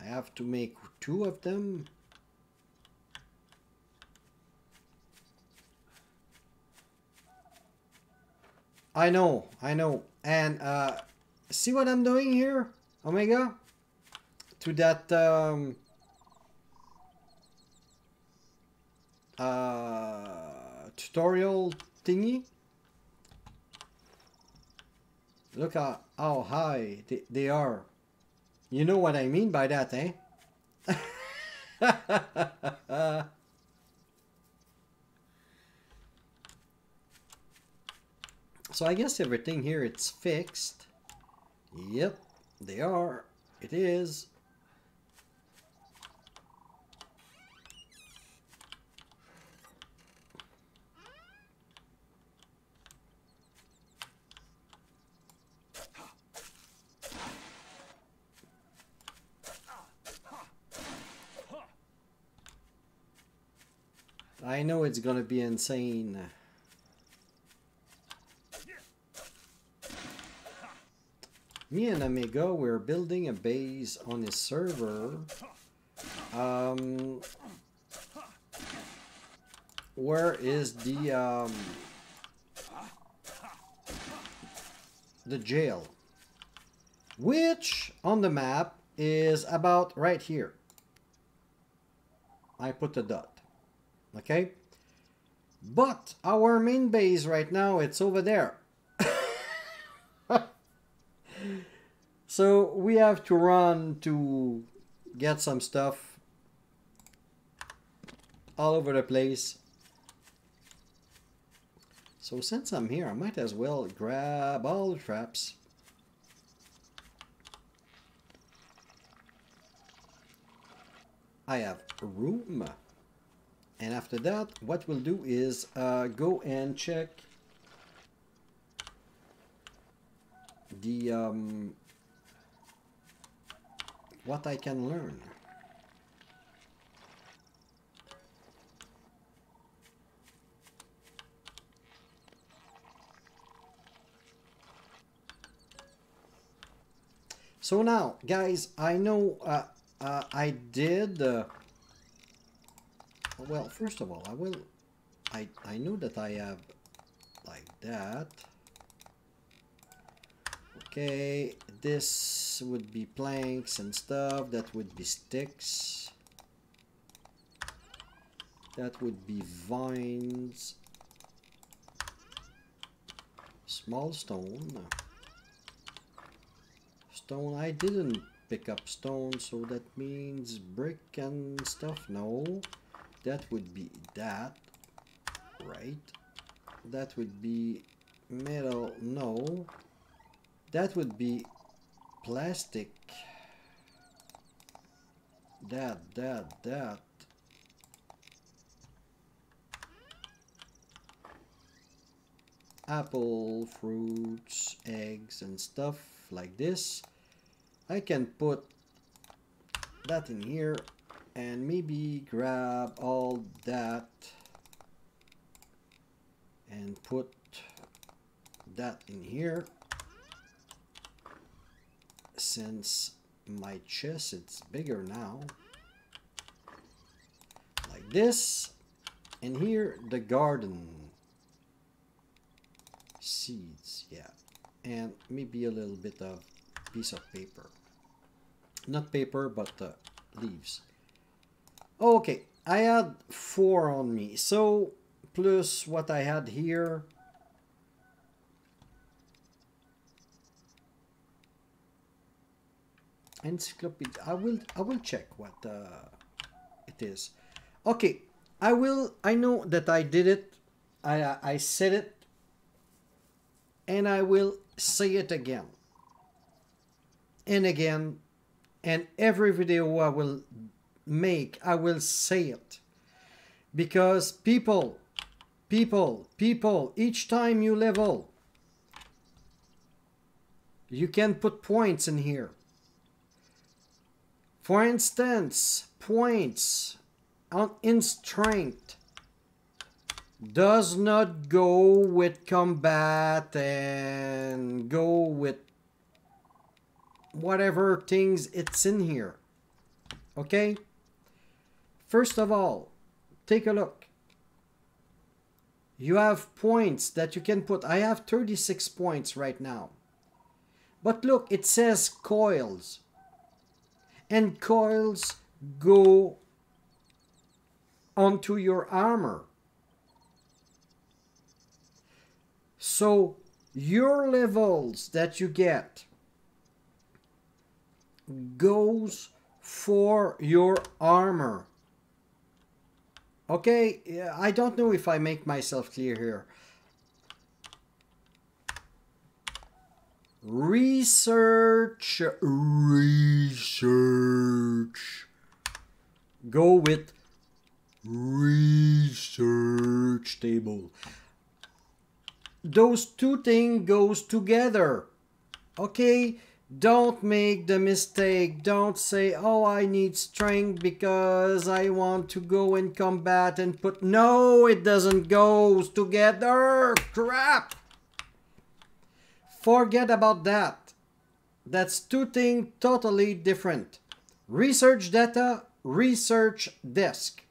I have to make two of them I know I know and uh, see what I'm doing here Omega to that um, uh, tutorial thingy. Look at how high they, they are. You know what I mean by that, eh? so I guess everything here it's fixed. Yep, they are. It is. I know it's gonna be insane. Me and Omega, we're building a base on his server. Um, where is the um, the jail? Which on the map is about right here. I put a dot okay but our main base right now it's over there so we have to run to get some stuff all over the place. So since I'm here I might as well grab all the traps. I have room. And after that what we'll do is uh, go and check the um, what I can learn So now, guys, I know uh, uh, I did uh, well, first of all, I will... I, I know that I have like that. Okay, this would be planks and stuff. That would be sticks. That would be vines. Small stone. Stone, I didn't pick up stone, so that means brick and stuff. No that would be that right that would be metal no that would be plastic. That that that. Apple fruits eggs and stuff like this. I can put that in here and maybe grab all that and put that in here since my chest it's bigger now. Like this and here the garden seeds yeah. And maybe a little bit of piece of paper. Not paper but leaves. Okay I had four on me. So plus what I had here encyclopedia I will I will check what uh, it is. Okay I will I know that I did it I I said it and I will say it again. And again and every video I will make I will say it. Because people people people each time you level you can put points in here for instance points on in strength does not go with combat and go with whatever things it's in here. Okay? First of all, take a look. You have points that you can put. I have 36 points right now. But look, it says coils. And coils go onto your armor. So your levels that you get goes for your armor. Okay, I don't know if I make myself clear here. Research, research. Go with research table those two things goes together. Okay? Don't make the mistake. Don't say, oh, I need strength because I want to go in combat and put... No, it doesn't goes together. Crap. Forget about that. That's two things totally different. Research data, research desk.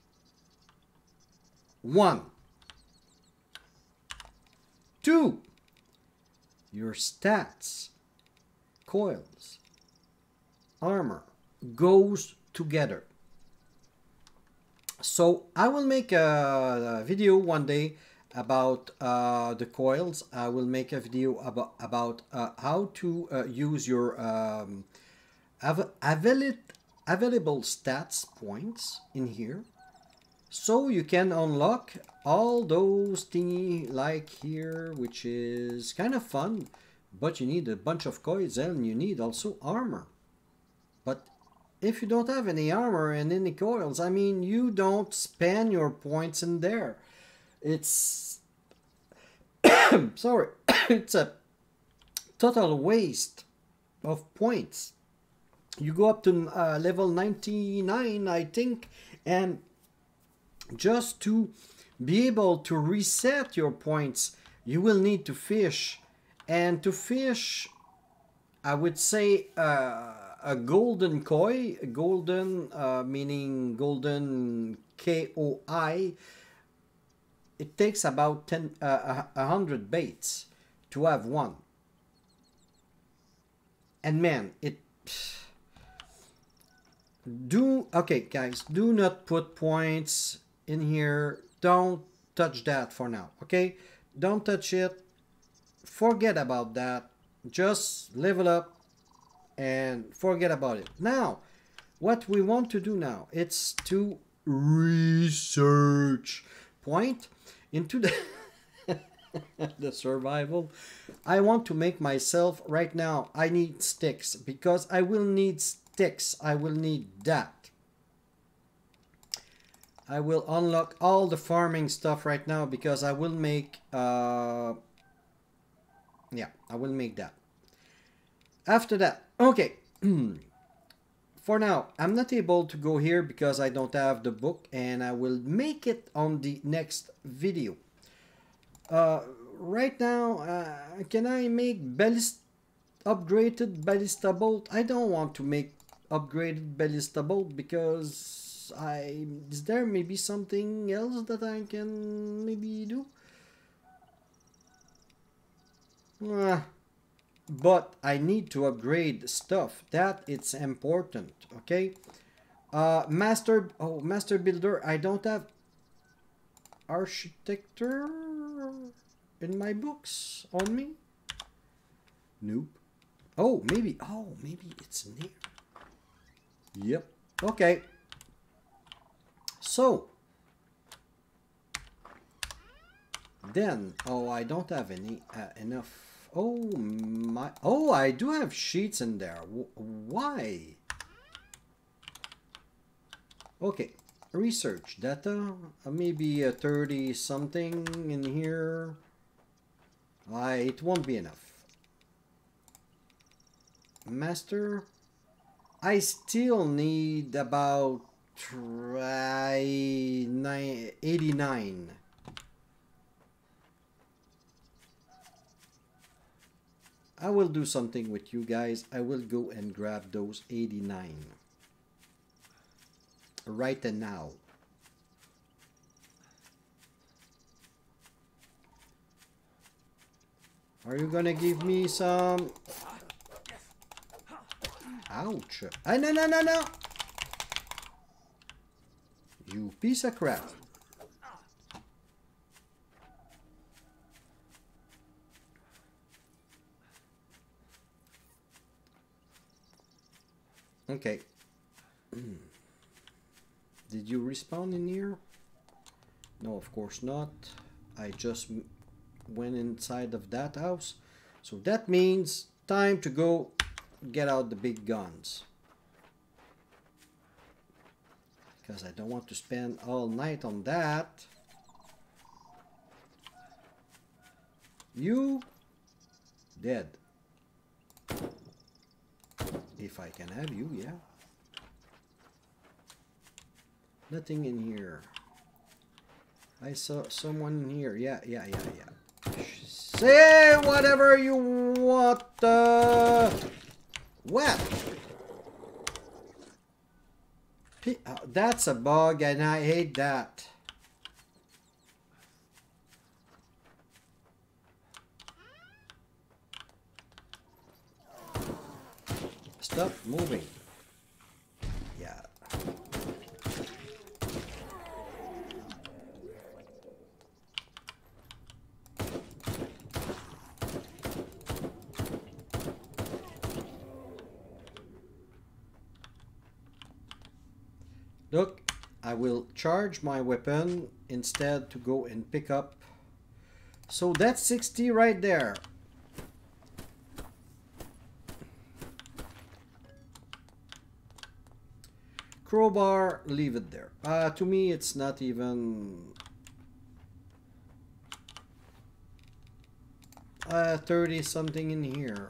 One. Two, your stats, coils, armor goes together. So I will make a, video one day about uh, the coils. I will make a video about, about uh, how to uh, use your um, av available stats points in here so you can unlock all those thingy like here, which is kind of fun, but you need a bunch of coils and you need also armor. But if you don't have any armor and any coils, I mean, you don't spend your points in there. It's... sorry, it's a total waste of points. You go up to uh, level 99, I think, and just to be able to reset your points, you will need to fish. And to fish, I would say uh, a golden koi, golden uh, meaning golden K-O-I, it takes about 10, uh, 100 baits to have one. And man, it do okay guys do not put points in here. Don't touch that for now, okay? Don't touch it. Forget about that. Just level up and forget about it. Now, what we want to do now, it's to research point into the the survival. I want to make myself right now. I need sticks because I will need sticks. I will need that. I will unlock all the farming stuff right now because I will make uh yeah, I will make that. After that, okay. For now, I'm not able to go here because I don't have the book and I will make it on the next video. Uh, right now, uh, can I make ballist upgraded ballista bolt? I don't want to make upgraded ballista bolt because I is there maybe something else that I can maybe do? Uh, but I need to upgrade stuff. That it's important, okay? Uh, master, oh, master builder, I don't have architecture in my books on me. Nope. Oh, maybe, oh, maybe it's near. Yep, okay. So, then, oh, I don't have any, uh, enough Oh my! Oh, I do have sheets in there. W why? Okay, research data. Uh, maybe a 30 something in here. Uh, it won't be enough. Master. I still need about try 89. I will do something with you guys. I will go and grab those 89. Right now. Are you gonna give me some... Ouch. Ah, no, no, no, no! You piece of crap. Okay. Did you respawn in here? No, of course not. I just went inside of that house. So that means time to go get out the big guns. Because I don't want to spend all night on that. You dead. If I can have you, yeah. Nothing in here. I saw someone in here. Yeah, yeah, yeah, yeah. Say whatever you want. Uh, what? Uh, that's a bug and I hate that. Stop moving. Yeah. Look, I will charge my weapon instead to go and pick up. So that's 60 right there. Crowbar, leave it there. Uh, to me, it's not even... Uh, 30 something in here.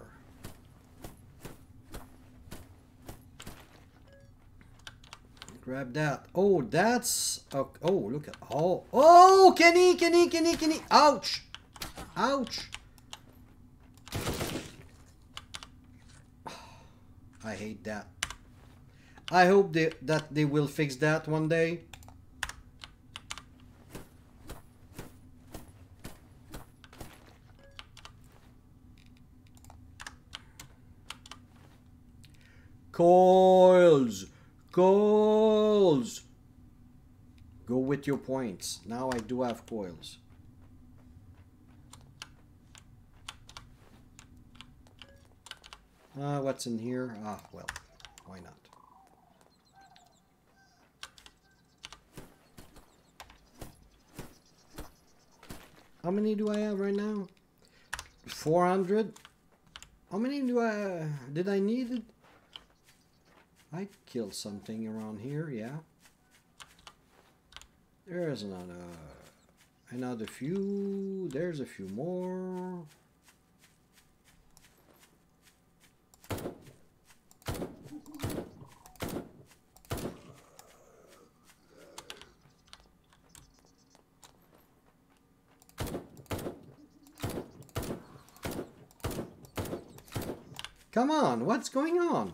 Grab that. Oh, that's... Oh, oh look at... Oh, oh, Kenny, Kenny, Kenny, Kenny. Ouch. Ouch. I hate that. I hope they, that they will fix that one day. Coils! Coils! Go with your points. Now I do have coils. Uh, what's in here? Ah, well, why not? How many do I have right now? 400. How many do I... Did I need it? I killed something around here, yeah. There's another... Another few. There's a few more. Come on, what's going on?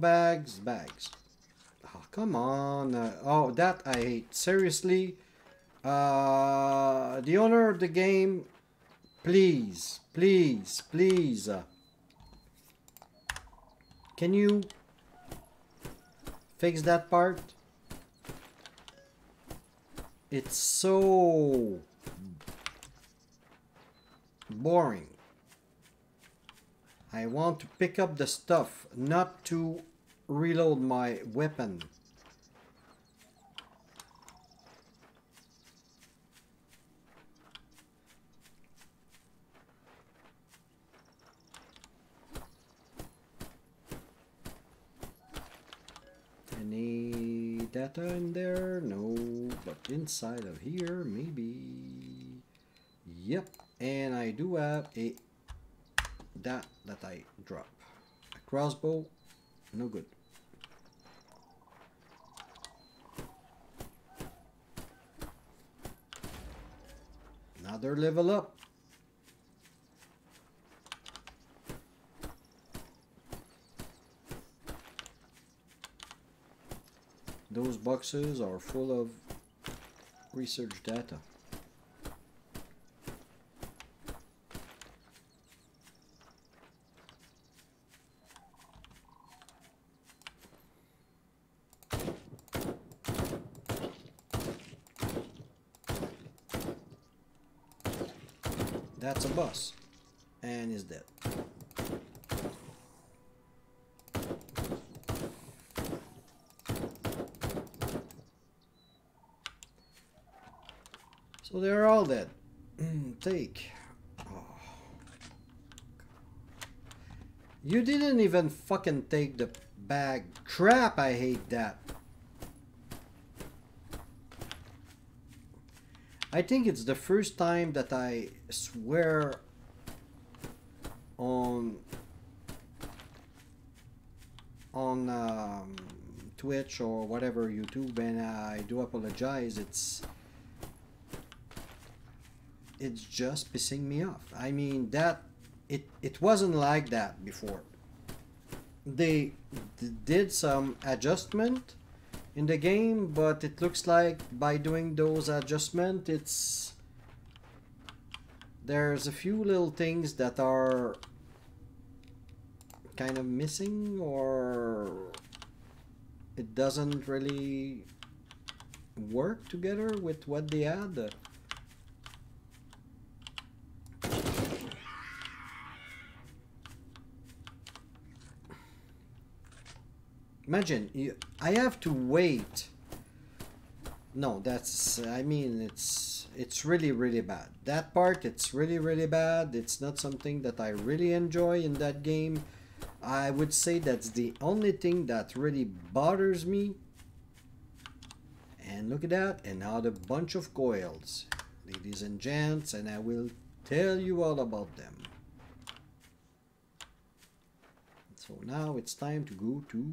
Bags, bags. Oh, come on. Uh, oh, that I hate. Seriously? Uh, the owner of the game, please, please, please. Can you fix that part? It's so boring. I want to pick up the stuff, not to reload my weapon. Any data in there? No, but inside of here, maybe. Yep, and I do have a that that I drop. A crossbow, no good. Another level up. Those boxes are full of research data. That's a boss. And he's dead. So they're all dead. Take. Oh. You didn't even fucking take the bag. Crap, I hate that. I think it's the first time that I swear on on um, Twitch or whatever YouTube and I do apologize it's it's just pissing me off I mean that it it wasn't like that before they did some adjustment in the game, but it looks like by doing those adjustments, it's there's a few little things that are kind of missing or it doesn't really work together with what they had. Imagine, I have to wait. No, that's, I mean, it's, it's really, really bad. That part, it's really, really bad. It's not something that I really enjoy in that game. I would say that's the only thing that really bothers me. And look at that, another bunch of coils. Ladies and gents, and I will tell you all about them. So now it's time to go to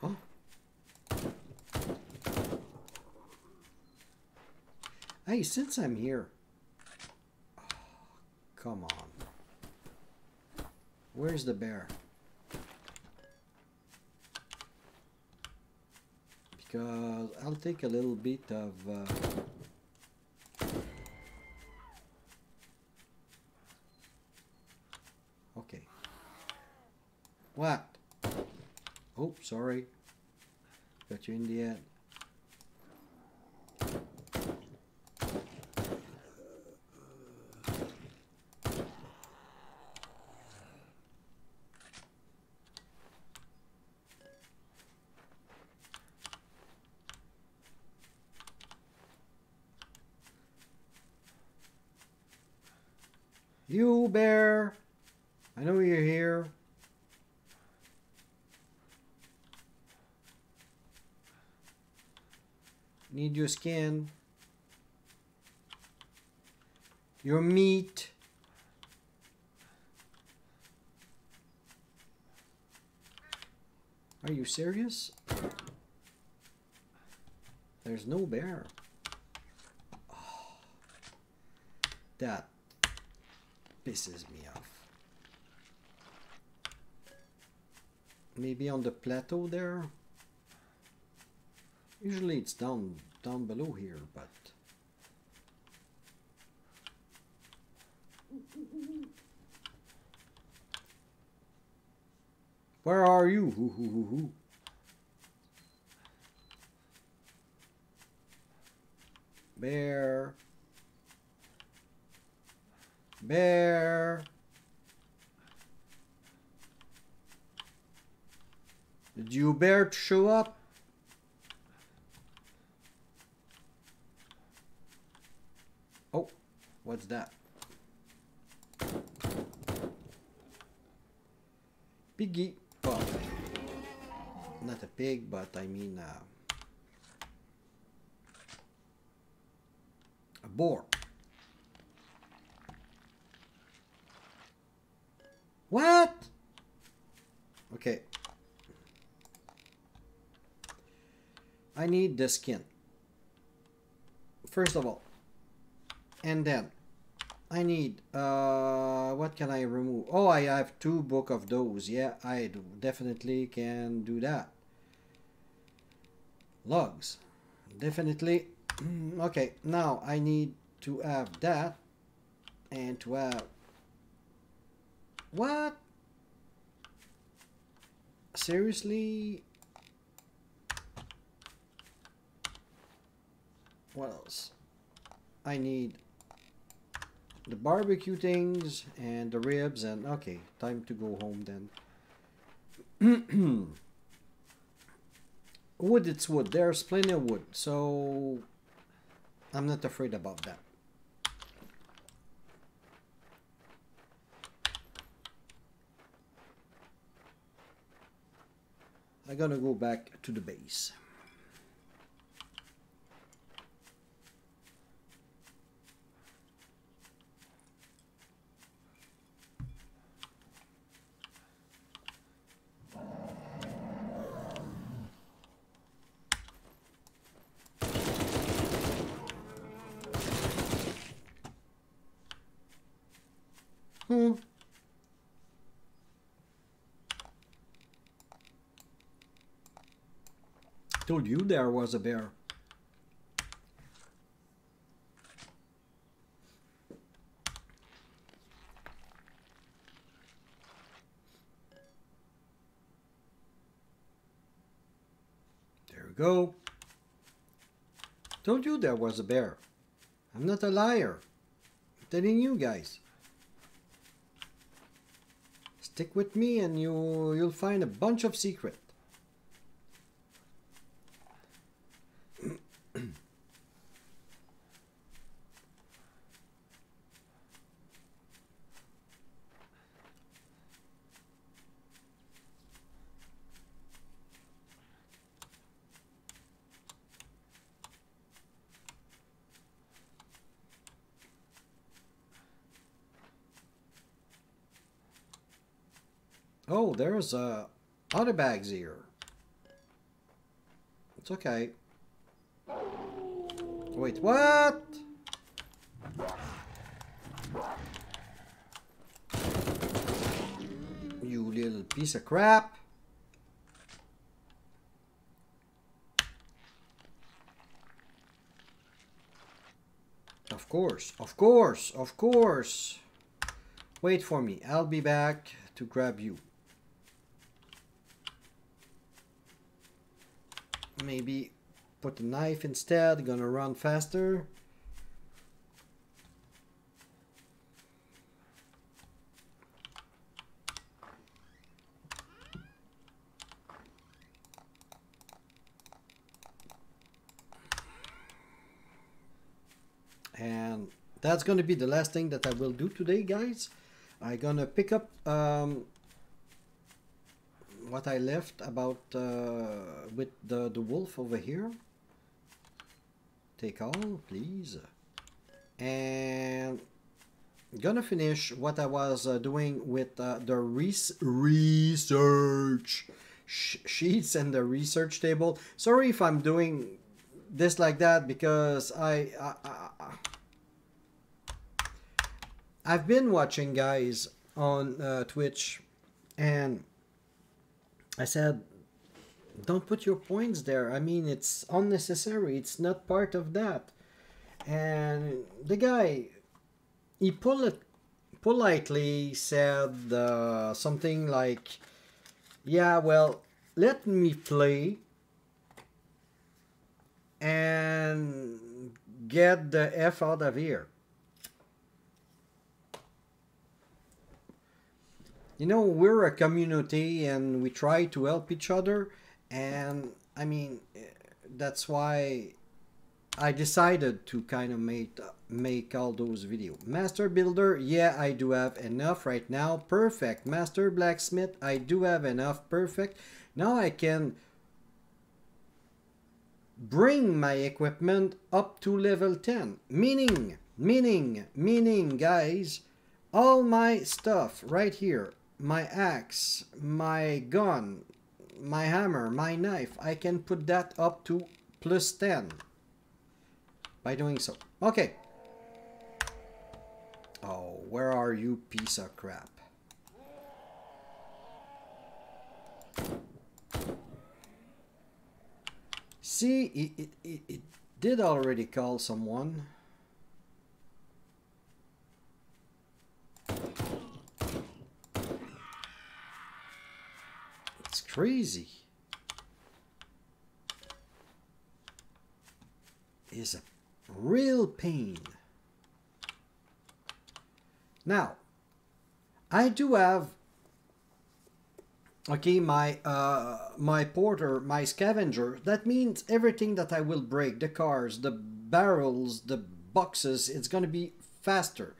huh? Hey, since I'm here, oh, come on. Where's the bear? Because I'll take a little bit of uh, what? Oh sorry. Got you in the end You bear, I know you're here. Your skin. Your meat. Are you serious? There's no bear. Oh, that pisses me off. Maybe on the plateau there? Usually it's down down below here, but Where are you? Hoo, hoo, hoo, hoo. Bear. Bear. Did you bear to show up? Oh, what's that? Piggy. Well, not a pig, but I mean uh, a boar. What? Okay. I need the skin. First of all. And then I need, uh, what can I remove? Oh, I have two book of those. Yeah, I do, definitely can do that. Logs. Definitely. okay, now I need to have that and to have what? Seriously? What else? I need the barbecue things and the ribs and okay, time to go home then. wood, it's wood. There's plenty of wood, so I'm not afraid about that. I'm gonna go back to the base. Hmm. Told you there was a bear. There we go. Told you there was a bear. I'm not a liar. I'm telling you guys. Stick with me and you, you'll find a bunch of secrets. There's a other bags here. It's okay. Wait, what? You little piece of crap. Of course, of course, of course. Wait for me. I'll be back to grab you. Maybe put the knife instead. Gonna run faster. and that's to be the last thing that I will do today guys I'm gonna pick up um, what I left about uh, with the, the wolf over here. Take all please. And gonna finish what I was uh, doing with uh, the res research sheets and the research table. Sorry if I'm doing this like that because I, I, I I've been watching guys on uh, Twitch and I said don't put your points there. I mean it's unnecessary. It's not part of that. And the guy he pol politely said uh, something like yeah well let me play and get the F out of here. You know, we're a community and we try to help each other. And I mean, eh, that's why I decided to kind of make, make all those videos. Master Builder, yeah, I do have enough right now. Perfect. Master Blacksmith, I do have enough. Perfect. Now I can bring my equipment up to level 10. Meaning, meaning, meaning, guys, all my stuff right here, my axe, my gun, my hammer, my knife, I can put that up to plus 10 by doing so. Okay. Oh, where are you, piece of crap? See, it, it, it did already call someone. It's crazy. Is a real pain. Now, I do have okay my uh my porter my scavenger that means everything that i will break the cars the barrels the boxes it's going to be faster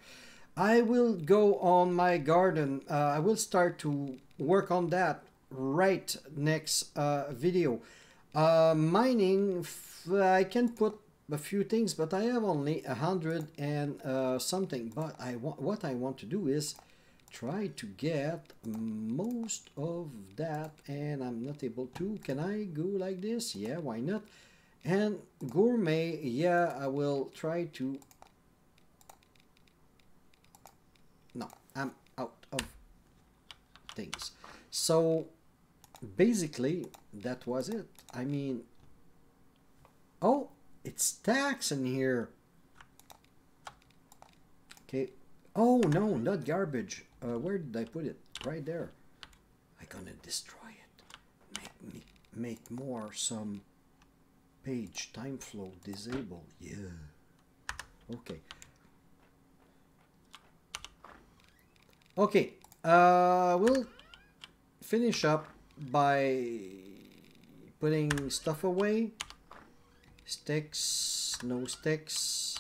i will go on my garden uh, i will start to work on that right next uh, video uh, mining i can put a few things but i have only a hundred and uh, something but i want what i want to do is try to get most of that and I'm not able to. Can I go like this? Yeah, why not? And gourmet, yeah, I will try to... No, I'm out of things. So, basically, that was it. I mean... Oh, it's tax in here. Okay. Oh, no, not garbage. Uh, where did I put it? Right there. I'm gonna destroy it. Make me make more some page time flow disable. Yeah. Okay. Okay. Uh, we'll finish up by putting stuff away. Sticks, no sticks.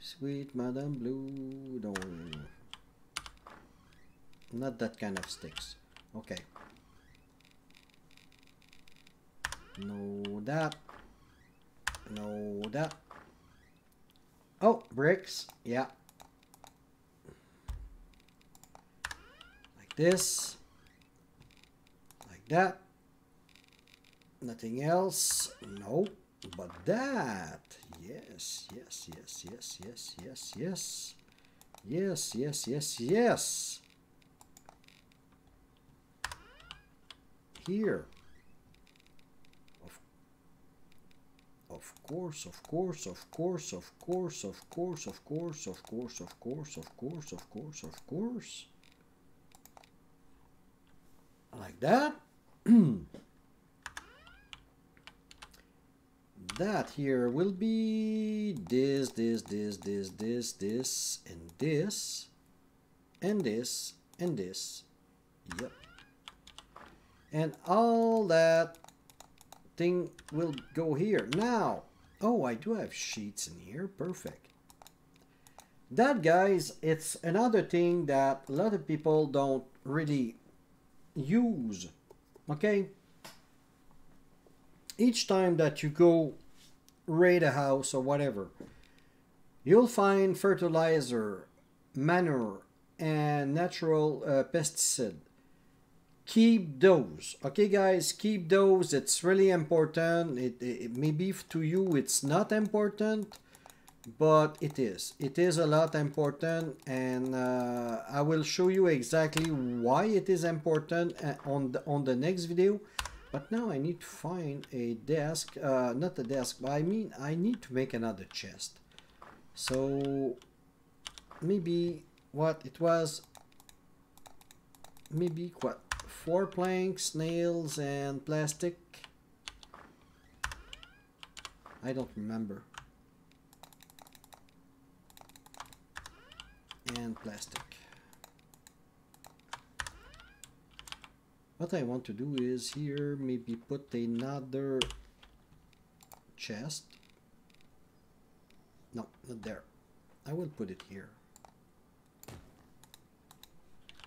Sweet Madame Blue. No. Not that kind of sticks. Okay. No that. No that. Oh, bricks. Yeah. Like this. That. Nothing else. Nope. But that. Yes, yes, yes, yes, yes, yes, yes. Yes, yes, yes, yes. Here. Of, of course, of course, of course, of course, of course, of course, of course, of course, of course, of course, of course. Like that. that here will be this, this, this, this, this, this, and this, and this, and this. Yep. And all that thing will go here. Now, oh, I do have sheets in here. Perfect. That, guys, it's another thing that a lot of people don't really use. Okay? Each time that you go raid a house or whatever, you'll find fertilizer, manure, and natural uh, pesticide. Keep those. Okay guys? Keep those. It's really important. It, it maybe to you it's not important but it is it is a lot important and uh, I will show you exactly why it is important uh, on the on the next video but now I need to find a desk uh, not a desk but I mean I need to make another chest so maybe what it was maybe what four planks, nails, and plastic. I don't remember. And plastic. What I want to do is here maybe put another chest. No, not there. I will put it here.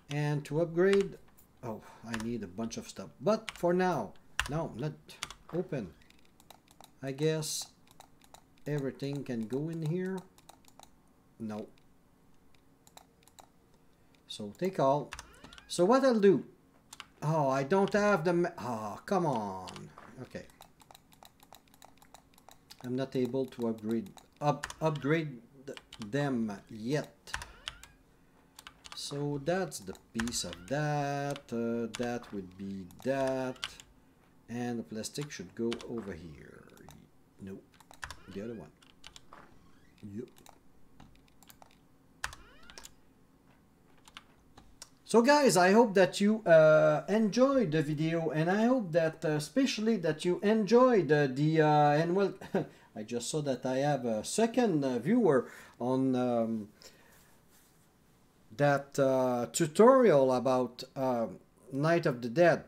And to upgrade, Oh, I need a bunch of stuff. But for now, no, not open. I guess everything can go in here. No. So take all. So what I'll do. Oh, I don't have the... Oh, come on. Okay. I'm not able to upgrade up upgrade them yet. So that's the piece of that. Uh, that would be that. And the plastic should go over here. No, the other one. Yep. So guys, I hope that you uh, enjoyed the video and I hope that uh, especially that you enjoyed uh, the, uh, and well, I just saw that I have a second uh, viewer on um, that uh, tutorial about uh, Night of the Dead.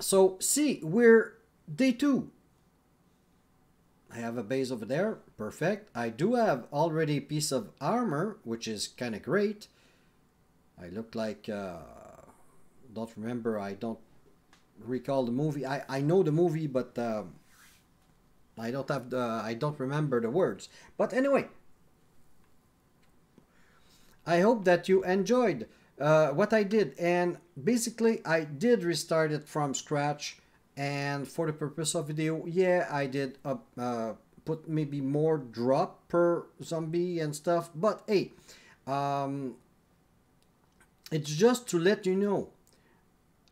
So see, we're day two. I have a base over there, perfect. I do have already a piece of armor, which is kind of great. I look like, uh, don't remember, I don't recall the movie. I, I know the movie, but uh, I don't have the, I don't remember the words. But anyway, I hope that you enjoyed uh, what I did and basically I did restart it from scratch and for the purpose of video yeah I did uh, uh, put maybe more drop per zombie and stuff but hey um, it's just to let you know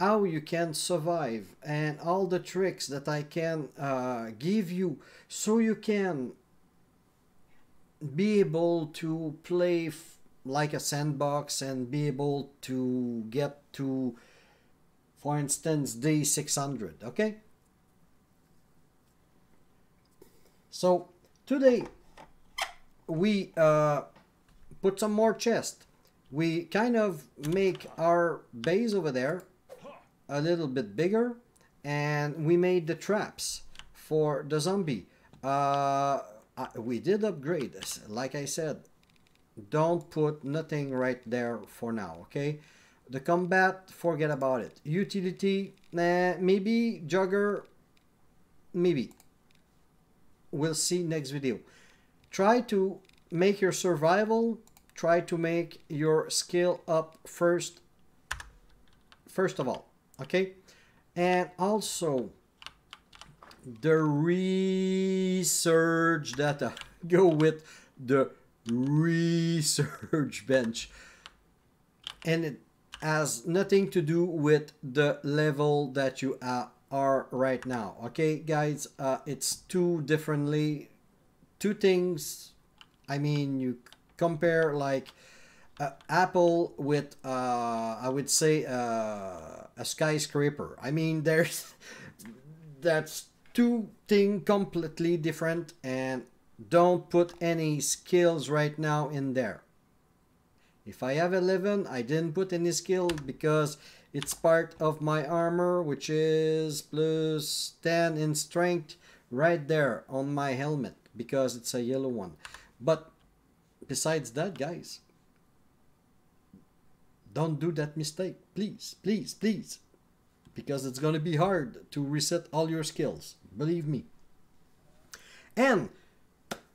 how you can survive and all the tricks that I can uh, give you so you can be able to play like a sandbox and be able to get to for instance day 600 okay? So today we uh, put some more chest we kind of make our base over there a little bit bigger and we made the traps for the zombie. Uh, we did upgrade this. Like I said don't put nothing right there for now okay? The combat forget about it. Utility nah, maybe jugger maybe. We'll see next video. Try to make your survival try to make your skill up first first of all okay and also the research data go with the research bench and it has nothing to do with the level that you are right now. Okay, guys, uh, it's two differently, two things. I mean, you compare like uh, Apple with, uh, I would say, uh, a skyscraper. I mean, there's that's two thing completely different, and don't put any skills right now in there. If I have 11, I didn't put any skill because it's part of my armor, which is plus 10 in strength right there on my helmet because it's a yellow one. But besides that, guys, don't do that mistake. Please, please, please. Because it's going to be hard to reset all your skills. Believe me. And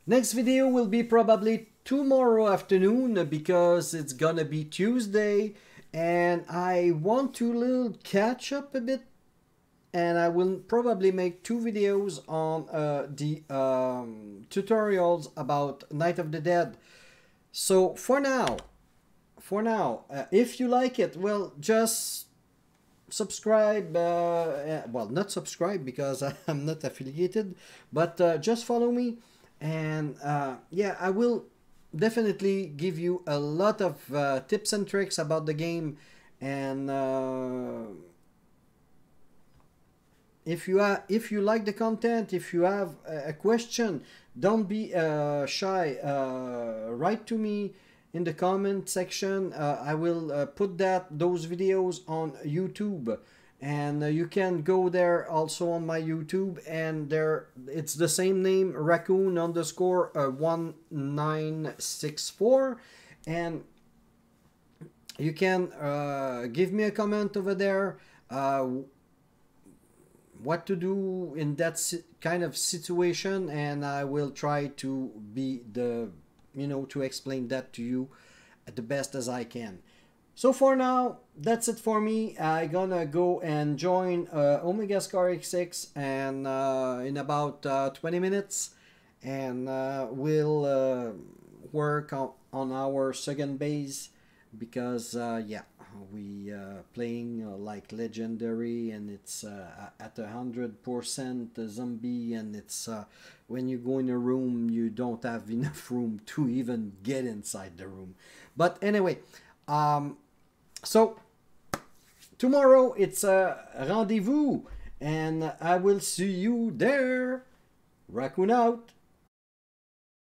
next video will be probably tomorrow afternoon because it's gonna be Tuesday and I want to little catch up a bit and I will probably make two videos on uh, the um, tutorials about Night of the Dead. So for now, for now, uh, if you like it, well, just subscribe. Uh, well, not subscribe because I'm not affiliated, but uh, just follow me. And uh, yeah, I will definitely give you a lot of uh, tips and tricks about the game and uh, if you are if you like the content if you have a question don't be uh, shy uh, write to me in the comment section. Uh, i will put that those videos on youtube. And uh, you can go there also on my youtube and there it's the same name racoon underscore uh, 1964 and you can uh, give me a comment over there what to do in that kind of situation and i will try to be the you know to explain that to you the best as i can so for now, that's it for me. I gonna go and join uh, Omega Scar X6 and uh, in about uh, 20 minutes and uh, we'll uh, work on, on our second base because uh, yeah we uh, playing uh, like legendary and it's uh, at a hundred percent zombie and it's when you go in a room you don't have enough room to even get inside the room but anyway um, so, tomorrow it's a rendezvous, and I will see you there. Raccoon out.